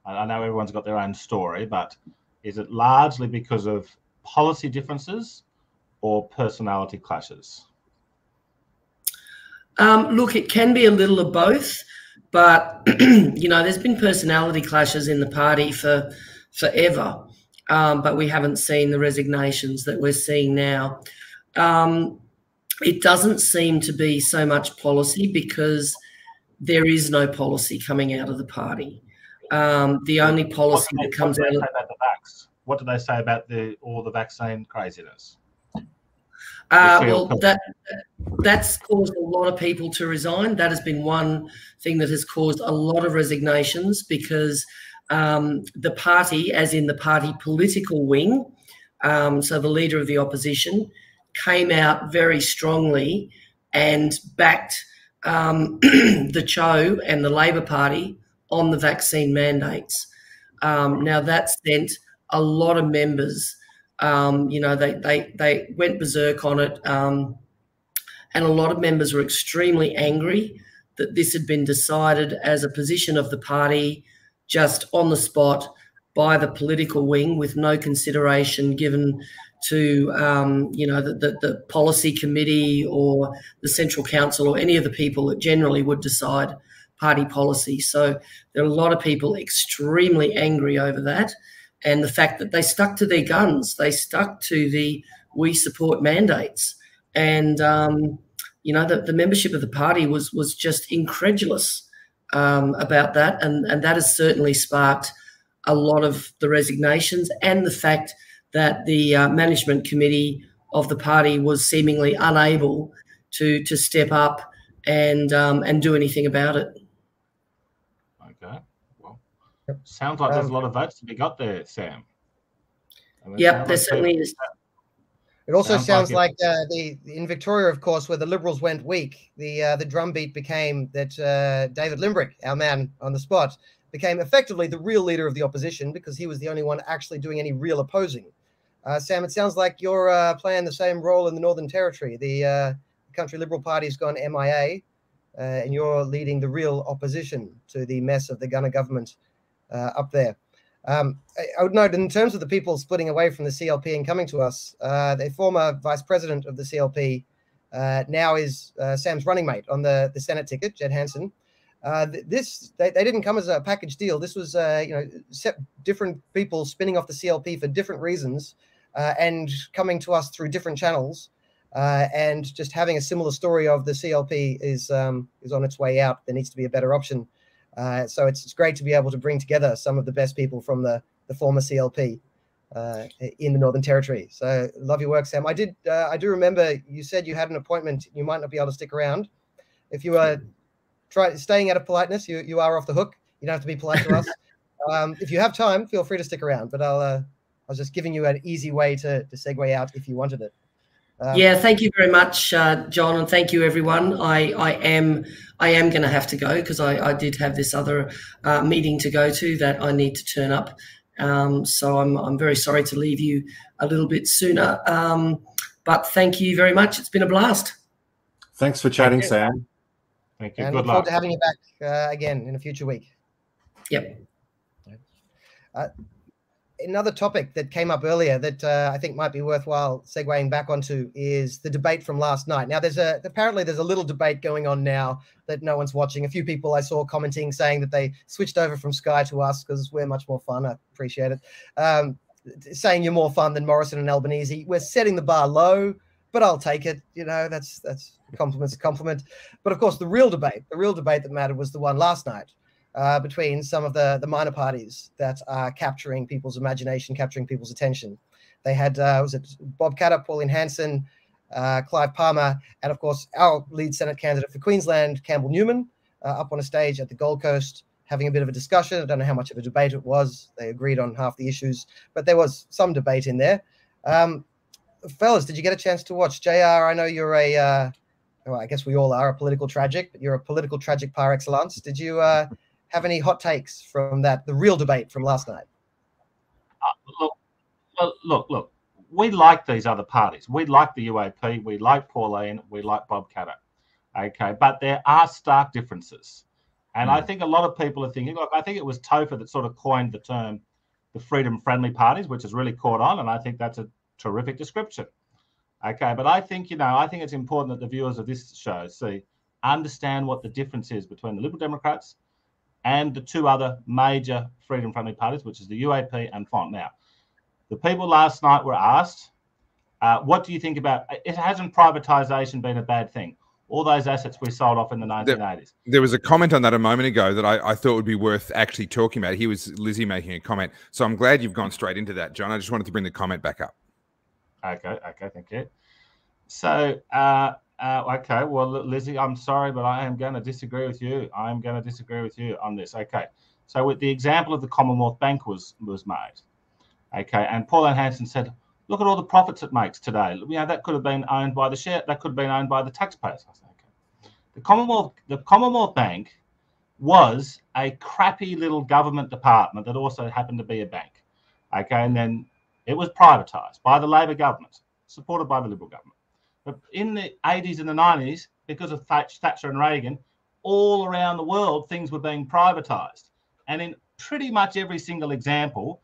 I know everyone's got their own story, but is it largely because of policy differences or personality clashes? Um, look, it can be a little of both, but you know, there's been personality clashes in the party for forever um, but we haven't seen the resignations that we're seeing now. Um, it doesn't seem to be so much policy because there is no policy coming out of the party. Um, the only policy that comes out of? What do they say about the all the vaccine craziness? Uh, well, that that's caused a lot of people to resign. That has been one thing that has caused a lot of resignations because um, the party, as in the party political wing, um, so the leader of the opposition, came out very strongly and backed um, the Cho and the Labor Party on the vaccine mandates. Um, now that sent a lot of members. Um, you know, they they they went berserk on it, um, and a lot of members were extremely angry that this had been decided as a position of the party just on the spot by the political wing with no consideration given to um, you know the, the, the, policy committee or the central council or any of the people that generally would decide party policy. So there are a lot of people extremely angry over that, and the fact that they stuck to their guns, they stuck to the we support mandates, and um, you know the, the membership of the party was was just incredulous um, about that, and and that has certainly sparked a lot of the resignations and the fact that the uh, management committee of the party was seemingly unable to to step up and um, and do anything about it. Okay, well, sounds like there's a lot of votes to be got there, Sam. I mean, yep, there certainly is. It also sounds, sounds like, like uh, the in Victoria, of course, where the Liberals went weak. The uh, the drumbeat became that uh, David Limbrick, our man on the spot, became effectively the real leader of the opposition because he was the only one actually doing any real opposing. Uh, Sam, it sounds like you're uh, playing the same role in the Northern Territory. The uh, Country Liberal Party's gone MIA, and you're leading the real opposition to the mess of the Gunner government up there. Um, I, I, would note, in terms of the people splitting away from the CLP and coming to us, uh, the former vice president of the CLP uh, now is uh, Sam's running mate on the, the Senate ticket, Jed Hansen. Uh, this they, they didn't come as a package deal. This was uh, you know different people spinning off the CLP for different reasons uh, and coming to us through different channels. and just having a similar story of the CLP is um, is on its way out. There needs to be a better option uh, so it's, it's great to be able to bring together some of the best people from the, the former CLP uh, in the Northern Territory. So love your work, Sam. I did. Uh, I do remember you said you had an appointment. You might not be able to stick around. If you are try staying out of politeness, you you are off the hook. You don't have to be polite to us. Um, if you have time, feel free to stick around. But I'll uh, I was just giving you an easy way to to segue out if you wanted it. Um, yeah, thank you very much, uh, John, and thank you everyone. I, I am I am going to have to go because I, I did have this other uh, meeting to go to that I need to turn up. Um, so I'm I'm very sorry to leave you a little bit sooner. Um, but thank you very much. It's been a blast. Thanks for chatting, thank Sam. Thank you. And Good look luck. forward to having you back uh, again in a future week. Yep. Another topic that came up earlier that uh, I think might be worthwhile segueing back onto is the debate from last night. Now, there's a apparently there's a little debate going on now that no one's watching. A few people I saw commenting saying that they switched over from Sky to us because we're much more fun. I appreciate it. Um, saying you're more fun than Morrison and Albanese. We're setting the bar low, but I'll take it. You know, that's that's compliments a compliment. But of course, the real debate, the real debate that mattered was the one last night uh, between some of the, the minor parties that are capturing people's imagination, capturing people's attention. They had, uh, was it Bob Katter, Pauline Hanson, uh, Clive Palmer, and of course, our lead Senate candidate for Queensland, Campbell Newman, uh, up on a stage at the Gold Coast having a bit of a discussion. I don't know how much of a debate it was. They agreed on half the issues, but there was some debate in there. Um, fellas, did you get a chance to watch? JR, I know you're a, uh, well, I guess we all are a political tragic, but you're a political tragic par excellence. Did you uh, have any hot takes from that, the real debate from last night? Uh, look, look, look. We like these other parties. We like the UAP. We like Pauline. We like Bob Katter. Okay, but there are stark differences, and mm. I hmm. think a lot of people are thinking. Look, I think it was Topher that sort of coined the term the freedom-friendly parties, which has really caught on, and I think that's a terrific description. Okay, but I think you know, I think it's important that the viewers of this show see understand what the difference is between the Liberal Democrats and the two other major freedom friendly parties, which is the UAP and Font. Now, the people last night were asked, uh, what do you think about it? Hasn't privatization been a bad thing? All those assets we sold off in the 1980s. There, there was a comment on that a moment ago that I, I, thought would be worth actually talking about. He was Lizzie making a comment. So I'm glad you've gone straight into that, John. I just wanted to bring the comment back up. Okay, okay, thank you. So, uh, uh, okay, well, Lizzie, I'm sorry, but I am going to disagree with you. I am going to disagree with you on this. Okay, so with the example of the Commonwealth Bank was was made, okay, and Pauline Hanson said, look at all the profits it makes today. You know that could have been owned by the share, that could have been owned by the taxpayers. I said, okay, the Commonwealth the Commonwealth Bank was a crappy little government department that also happened to be a bank, okay, and then it was privatised by the Labor government, supported by the Liberal government. But in the 80s and the 90s, because of Thatcher and Reagan, all around the world, things were being privatized. And in pretty much every single example,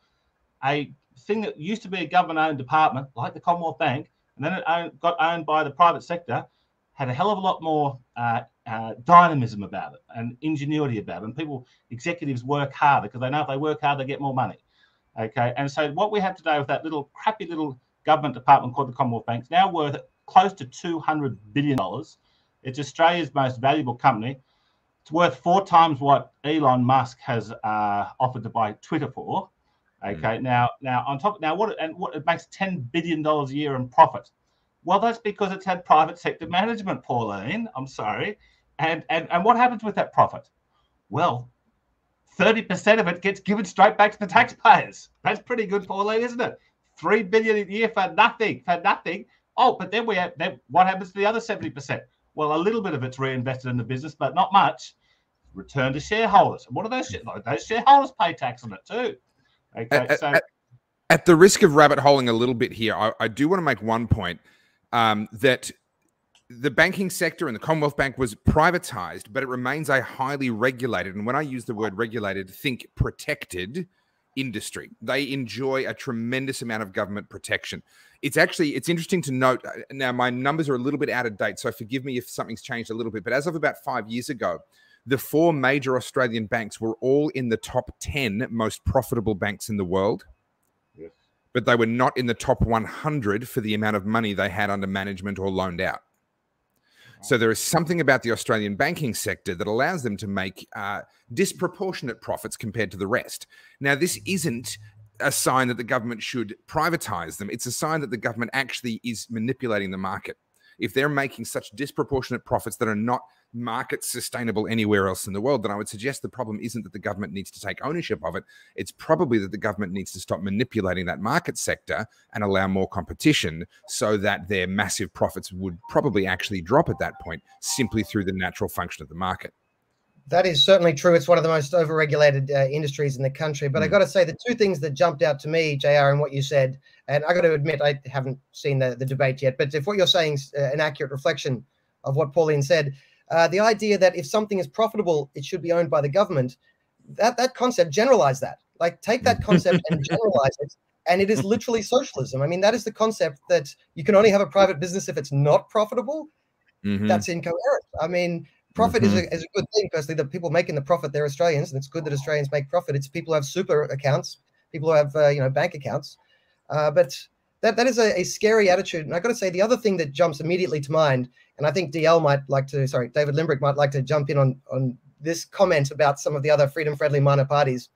a thing that used to be a government owned department, like the Commonwealth Bank, and then it got owned by the private sector, had a hell of a lot more uh, uh, dynamism about it and ingenuity about it. And people, executives work harder because they know if they work hard, they get more money. Okay. And so what we have today with that little crappy little government department called the Commonwealth Bank is now worth close to $200 billion. It's Australia's most valuable company. It's worth four times what Elon Musk has uh, offered to buy Twitter for. Okay, mm. now, now on top, now what and what it makes ten billion dollars a year in profit. Well, that's because it's had private sector management, Pauline. I'm sorry, and and and what happens with that profit? Well, thirty percent of it gets given straight back to the taxpayers. That's pretty good, Pauline, isn't it? Three billion a year for nothing, for nothing. Oh, but then we have then what happens to the other 70%? Well, a little bit of it's reinvested in the business, but not much. Return to shareholders. What are those? Those shareholders pay tax on it too. Okay, at, so at, at the risk of rabbit holing a little bit here, I, I do want to make one point um, that the banking sector and the Commonwealth Bank was privatized, but it remains a highly regulated. And when I use the word regulated, think protected industry. They enjoy a tremendous amount of government protection it's actually it's interesting to note uh, now my numbers are a little bit out of date so forgive me if something's changed a little bit but as of about five years ago the four major australian banks were all in the top 10 most profitable banks in the world yes. but they were not in the top 100 for the amount of money they had under management or loaned out so there is something about the Australian banking sector that allows them to make uh, disproportionate profits compared to the rest. Now, this isn't a sign that the government should privatize them. It's a sign that the government actually is manipulating the market. If they're making such disproportionate profits that are not market sustainable anywhere else in the world, then I would suggest the problem isn't that the government needs to take ownership of it. It's probably that the government needs to stop manipulating that market sector and allow more competition so that their massive profits would probably actually drop at that point simply through the natural function of the market. That is certainly true. It's one of the most overregulated uh, industries in the country. But mm. I got to say, the two things that jumped out to me, JR, and what you said, and I got to admit, I haven't seen the, the debate yet, but if what you're saying is uh, an accurate reflection of what Pauline said, uh, the idea that if something is profitable, it should be owned by the government, that, that concept, generalize that. Like take that concept and generalize it. And it is literally socialism. I mean, that is the concept that you can only have a private business if it's not profitable. Mm-hmm. That's incoherent. I mean, profit mm-hmm. is, a, is a good thing. Personally, the people making the profit, they're Australians, and it's good that Australians make profit. It's people who have super accounts, people who have uh, you know bank accounts. Uh, but that that is a, a scary attitude. And I got to say, the other thing that jumps immediately to mind, and I think DL might like to, sorry, David Limbrick might like to jump in on on this comment about some of the other freedom-friendly minor parties.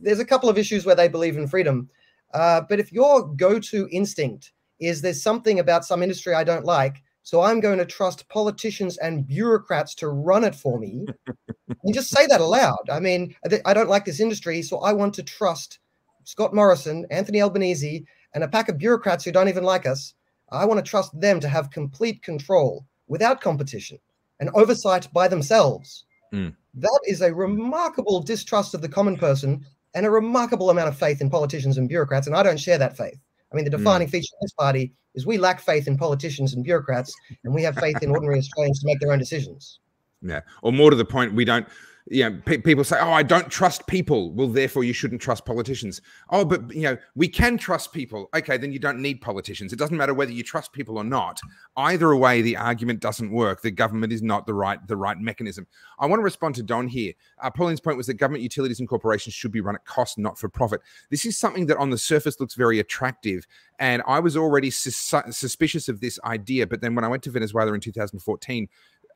There's a couple of issues where they believe in freedom, uh, but if your go-to instinct is there's something about some industry I don't like, so I'm going to trust politicians and bureaucrats to run it for me. you just say that aloud. I mean, I don't like this industry, so I want to trust Scott Morrison, Anthony Albanese, and a pack of bureaucrats who don't even like us. I want to trust them to have complete control without competition and oversight by themselves. Mm. That is a remarkable distrust of the common person and a remarkable amount of faith in politicians and bureaucrats. And I don't share that faith. I mean, the hmm. defining mm. feature of this party is we lack faith in politicians and bureaucrats, and we have faith in ordinary Australians to make their own decisions. Yeah. Or more to the point, we don't you know, pe- people say, "Oh, I don't trust people." Well, therefore, you shouldn't trust politicians. Oh, but you know, we can trust people. Okay, then you don't need politicians. It doesn't matter whether you trust people or not. Either way, the argument doesn't work. The government is not the right the right mechanism. I want to respond to Don here. Uh, Pauline's point was that government utilities and corporations should be run at cost, not for profit. This is something that on the surface looks very attractive, and I was already sus- suspicious of this idea. But then when I went to Venezuela in 2014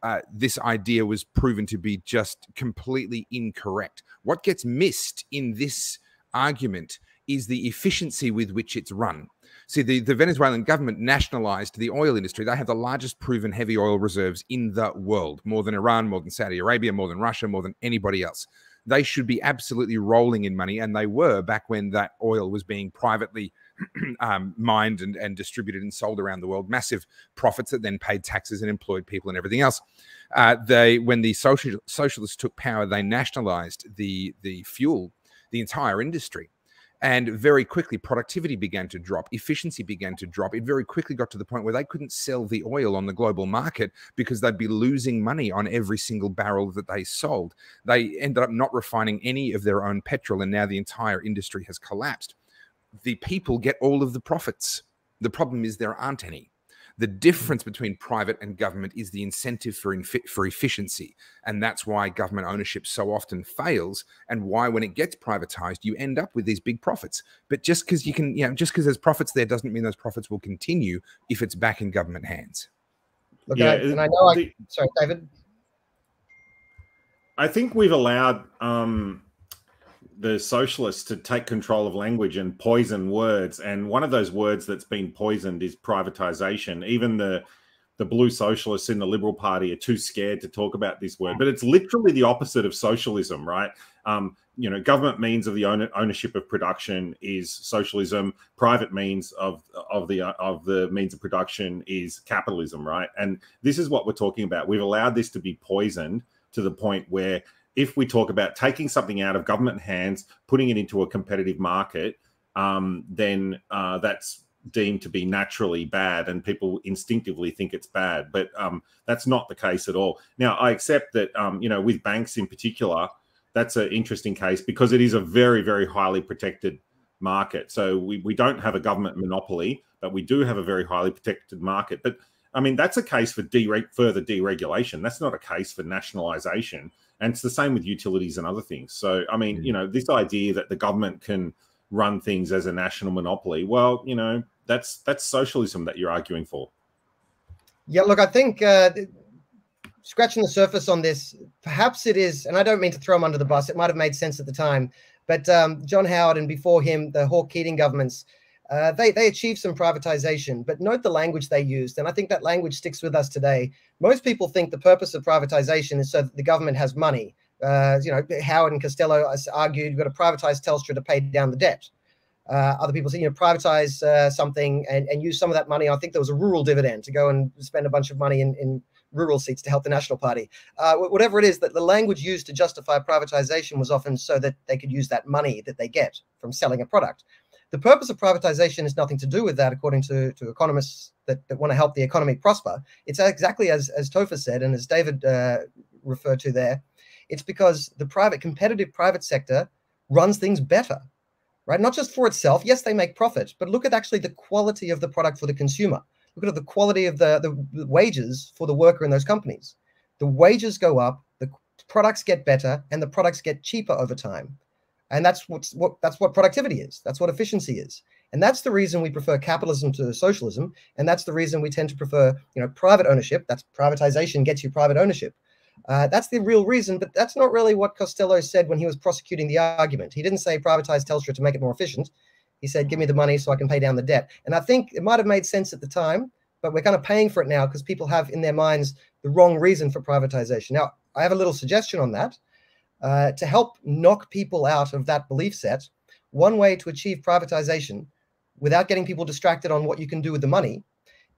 uh, this idea was proven to be just completely incorrect. What gets missed in this argument is the efficiency with which it's run. See, the, the Venezuelan government nationalized the oil industry. They have the largest proven heavy oil reserves in the world, more than Iran, more than Saudi Arabia, more than Russia, more than anybody else. They should be absolutely rolling in money, and they were back when that oil was being privately um, mined and, and distributed and sold around the world. Massive profits that then paid taxes and employed people and everything else. Uh, they, when the social, socialists took power, they nationalized the the fuel, the entire industry. And very quickly, productivity began to drop, efficiency began to drop. It very quickly got to the point where they couldn't sell the oil on the global market because they'd be losing money on every single barrel that they sold. They ended up not refining any of their own petrol, and now the entire industry has collapsed the people get all of the profits. The problem is there aren't any. The difference between private and government is the incentive for for efficiency, and that's why government ownership so often fails, and why when it gets privatized, you end up with these big profits. But just because you can, you know, just because there's profits there doesn't mean those profits will continue if it's back in government hands. Look, yeah, and I know. I, sorry, David. I think we've allowed um, the socialists to take control of language and poison words. And one of those words that's been poisoned is privatization. Even the the blue socialists in the Liberal Party are too scared to talk about this word, but it's literally the opposite of socialism, right? Um, you know, government means of the own, ownership of production is socialism. Private means of of the of the means of production is capitalism, right? And this is what we're talking about. We've allowed this to be poisoned to the point where if we talk about taking something out of government hands, putting it into a competitive market, um, then uh, that's deemed to be naturally bad, and people instinctively think it's bad. But um, that's not the case at all. Now, I accept that um, you know with banks in particular, that's an interesting case because it is a very, very highly protected market. So we, we don't have a government monopoly, but we do have a very highly protected market. But I mean, that's a case for further deregulation. That's not a case for nationalization. And it's the same with utilities and other things. So, I mean, you know, this idea that the government can run things as a national monopoly, well, you know, that's that's socialism that you're arguing for. Yeah, look, I think uh, scratching the surface on this, perhaps it is, and I don't mean to throw him under the bus. It might have made sense at the time, but um, John Howard and before him, the Hawke Keating governments uh, they, they achieved some privatization, but note the language they used. And I think that language sticks with us today. Most people think the purpose of privatization is so that the government has money. Uh, you know, Howard and Costello argued you've got to privatize Telstra to pay down the debt. Uh, other people say, you know, privatize uh, something and, and use some of that money. I think there was a rural dividend to go and spend a bunch of money in, in rural seats to help the National Party. Uh, whatever it is, that the language used to justify privatization was often so that they could use that money that they get from selling a product. The purpose of privatization has nothing to do with that, according to, to economists that, that want to help the economy prosper. It's exactly as, as Topher said, and as David uh, referred to there. It's because the private, competitive private sector runs things better, right? Not just for itself. Yes, they make profit, but look at actually the quality of the product for the consumer. Look at the quality of the, the wages for the worker in those companies. The wages go up, the products get better, and the products get cheaper over time. And that's what's what that's what productivity is. That's what efficiency is. And that's the reason we prefer capitalism to socialism. And that's the reason we tend to prefer, you know, private ownership. That's privatization gets you private ownership. Uh, that's the real reason, but that's not really what Costello said when he was prosecuting the argument. He didn't say privatize Telstra to make it more efficient. He said, give me the money so I can pay down the debt. And I think it might have made sense at the time, but we're kind of paying for it now because people have in their minds the wrong reason for privatization. Now, I have a little suggestion on that. Uh, to help knock people out of that belief set, one way to achieve privatization without getting people distracted on what you can do with the money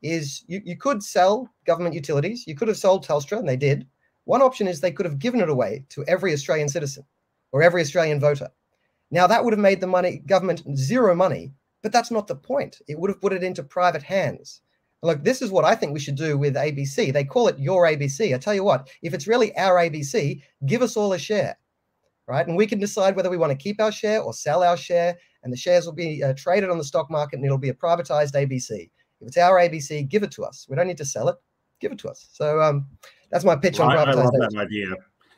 is you, you could sell government utilities. You could have sold Telstra, and they did. One option is they could have given it away to every Australian citizen or every Australian voter. Now that would have made the money government zero money, but that's not the point. It would have put it into private hands. Look, this is what I think we should do with ABC. They call it your ABC. I tell you what, if it's really our ABC, give us all a share, right? And we can decide whether we want to keep our share or sell our share, and the shares will be uh, traded on the stock market, and it'll be a privatized ABC. If it's our ABC, give it to us. We don't need to sell it. Give it to us. So um, that's my pitch on privatization. I love that idea.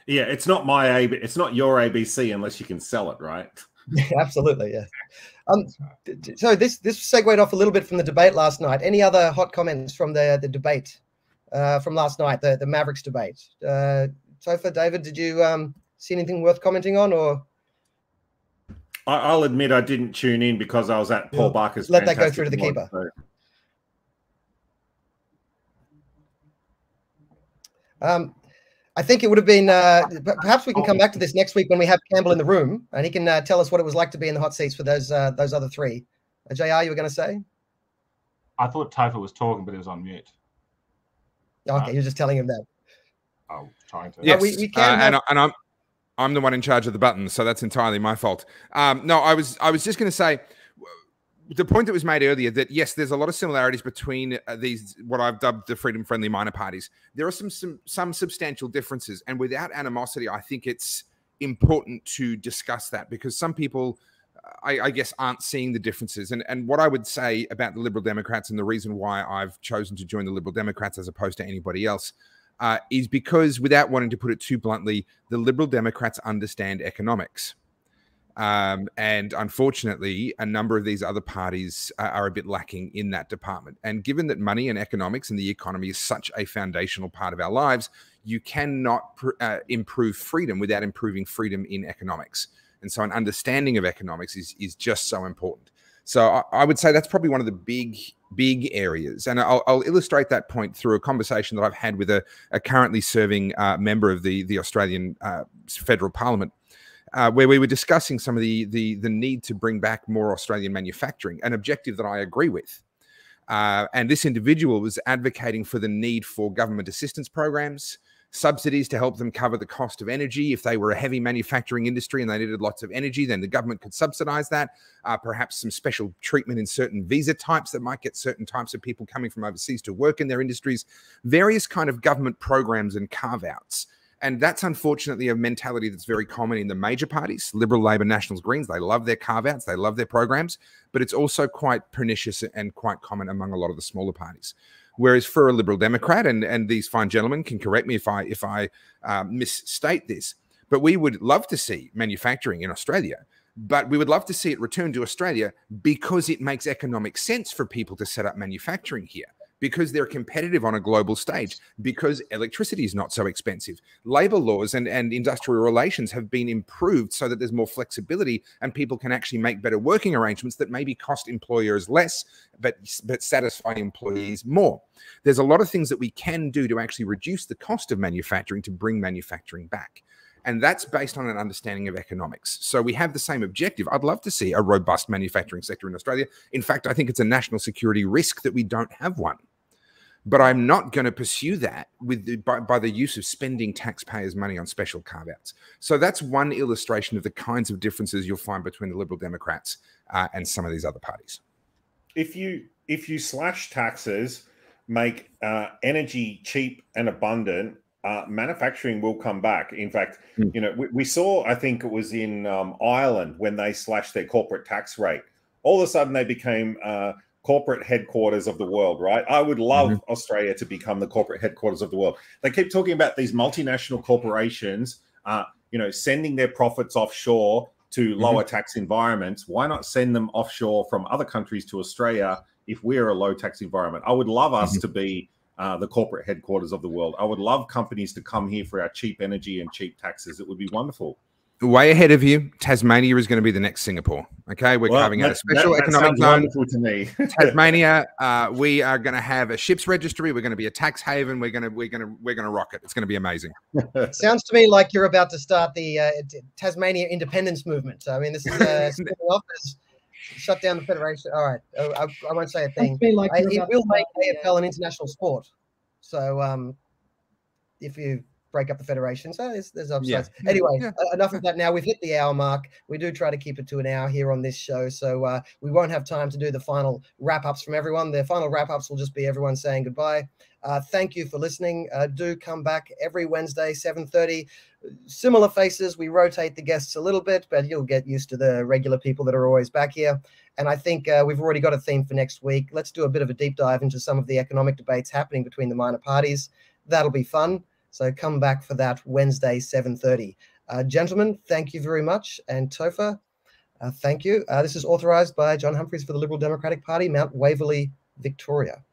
Yeah, it's not my A. It's not your ABC unless you can sell it, right? absolutely. Yeah. Um, so this this segued off a little bit from the debate last night. Any other hot comments from the the debate uh, from last night, the the Mavericks debate? Uh, Topher, David, did you um, see anything worth commenting on, or? I'll admit I didn't tune in because I was at Paul Barker's. Let that go through to the keeper. So. Um, I think it would have been. Uh, perhaps we can come back to this next week when we have Campbell in the room, and he can uh, tell us what it was like to be in the hot seats for those uh, those other three. Uh, Jr., you were going to say? I thought Topher was talking, but he was on mute. Okay, you're just telling him that. I was trying to. Yes, we, we can uh, have... and, and I'm I'm the one in charge of the buttons, so that's entirely my fault. Um, no, I was I was just going to say the point that was made earlier that yes, there's a lot of similarities between uh, these what I've dubbed the freedom friendly minor parties. There are some, some some substantial differences, and without animosity, I think it's important to discuss that because some people. I, I, guess aren't seeing the differences. And and what I would say about the Liberal Democrats and the reason why I've chosen to join the Liberal Democrats as opposed to anybody else uh, is because, without wanting to put it too bluntly, the Liberal Democrats understand economics. Um, and unfortunately, a number of these other parties are, are, a bit lacking in that department. And given that money and economics and the economy is such a foundational part of our lives, you cannot uh, improve freedom without improving freedom in economics. And so, an understanding of economics is, is just so important. So, I, I would say that's probably one of the big, big areas. And I'll, I'll, illustrate that point through a conversation that I've had with a, a currently serving uh, member of the, the Australian uh, Federal Parliament uh, where we were discussing some of the, the, the need to bring back more Australian manufacturing, an objective that I agree with. Uh, and this individual was advocating for the need for government assistance programs, subsidies to help them cover the cost of energy. If they were a heavy manufacturing industry and they needed lots of energy, then the government could subsidize that. Uh, perhaps some special treatment in certain visa types that might get certain types of people coming from overseas to work in their industries. Various kind of government programs and carve outs and that's unfortunately a mentality that's very common in the major parties, Liberal, Labor, Nationals, Greens. They love their carve outs, they love their programs, but it's also quite pernicious and quite common among a lot of the smaller parties. Whereas for a Liberal Democrat, and, and these fine gentlemen can correct me if I if I uh, misstate this, but we would love to see manufacturing in Australia but we would love to see it return to Australia because it makes economic sense for people to set up manufacturing here because they're competitive on a global stage, because electricity is not so expensive. Labor laws and, and industrial relations have been improved so that there's more flexibility and people can actually make better working arrangements that maybe cost employers less, but, but satisfy employees more. There's a lot of things that we can do to actually reduce the cost of manufacturing to bring manufacturing back. And that's based on an understanding of economics. So we have the same objective. I'd love to see a robust manufacturing sector in Australia. In fact, I think it's a national security risk that we don't have one. But I'm not going to pursue that with the, by, by the use of spending taxpayers' money on special carve outs. So that's one illustration of the kinds of differences you'll find between the Liberal Democrats uh, and some of these other parties. If you if you slash taxes, make uh, energy cheap and abundant, uh, manufacturing will come back. In fact, mm. you know, we, we, saw, I think it was in um, Ireland when they slashed their corporate tax rate. All of a sudden, they became uh, corporate headquarters of the world, right? I would love mm-hmm. Australia to become the corporate headquarters of the world. They keep talking about these multinational corporations, uh, you know, sending their profits offshore to mm-hmm. lower mm-hmm. tax environments. Why not send them offshore from other countries to Australia if we're a low tax environment? I would love us mm-hmm. to be uh, the corporate headquarters of the world. I would love companies to come here for our cheap energy and cheap taxes. It would be wonderful. Way ahead of you, Tasmania is going to be the next Singapore. Okay, we're well, carving out a special that, that economic zone. to me. Tasmania, uh, we are going to have a ships registry. We're going to be a tax haven. We're going to we're going to we're going to rock it. It's going to be amazing. Sounds to me like you're about to start the uh, Tasmania independence movement. I mean, this is uh, off as shut down the federation. All right, oh, I, I won't say a thing. Like I, it will make AFL an international sport. So um, if you break up the federation, so there's, there's upsides. Yeah. Anyway, yeah. enough of that. Now we've hit the hour mark. We do try to keep it to an hour here on this show, so uh, we won't have time to do the final wrap ups from everyone. The final wrap ups will just be everyone saying goodbye. Uh, thank you for listening. Uh, do come back every Wednesday, 7:30 similar faces. We rotate the guests a little bit, but you'll get used to the regular people that are always back here. And I think uh, we've already got a theme for next week. Let's do a bit of a deep dive into some of the economic debates happening between the minor parties. That'll be fun. So come back for that Wednesday, 7.30. Uh, gentlemen, thank you very much. And Topher, uh, thank you. Uh, this is authorized by John Humphreys for the Liberal Democratic Party, Mount Waverley, Victoria.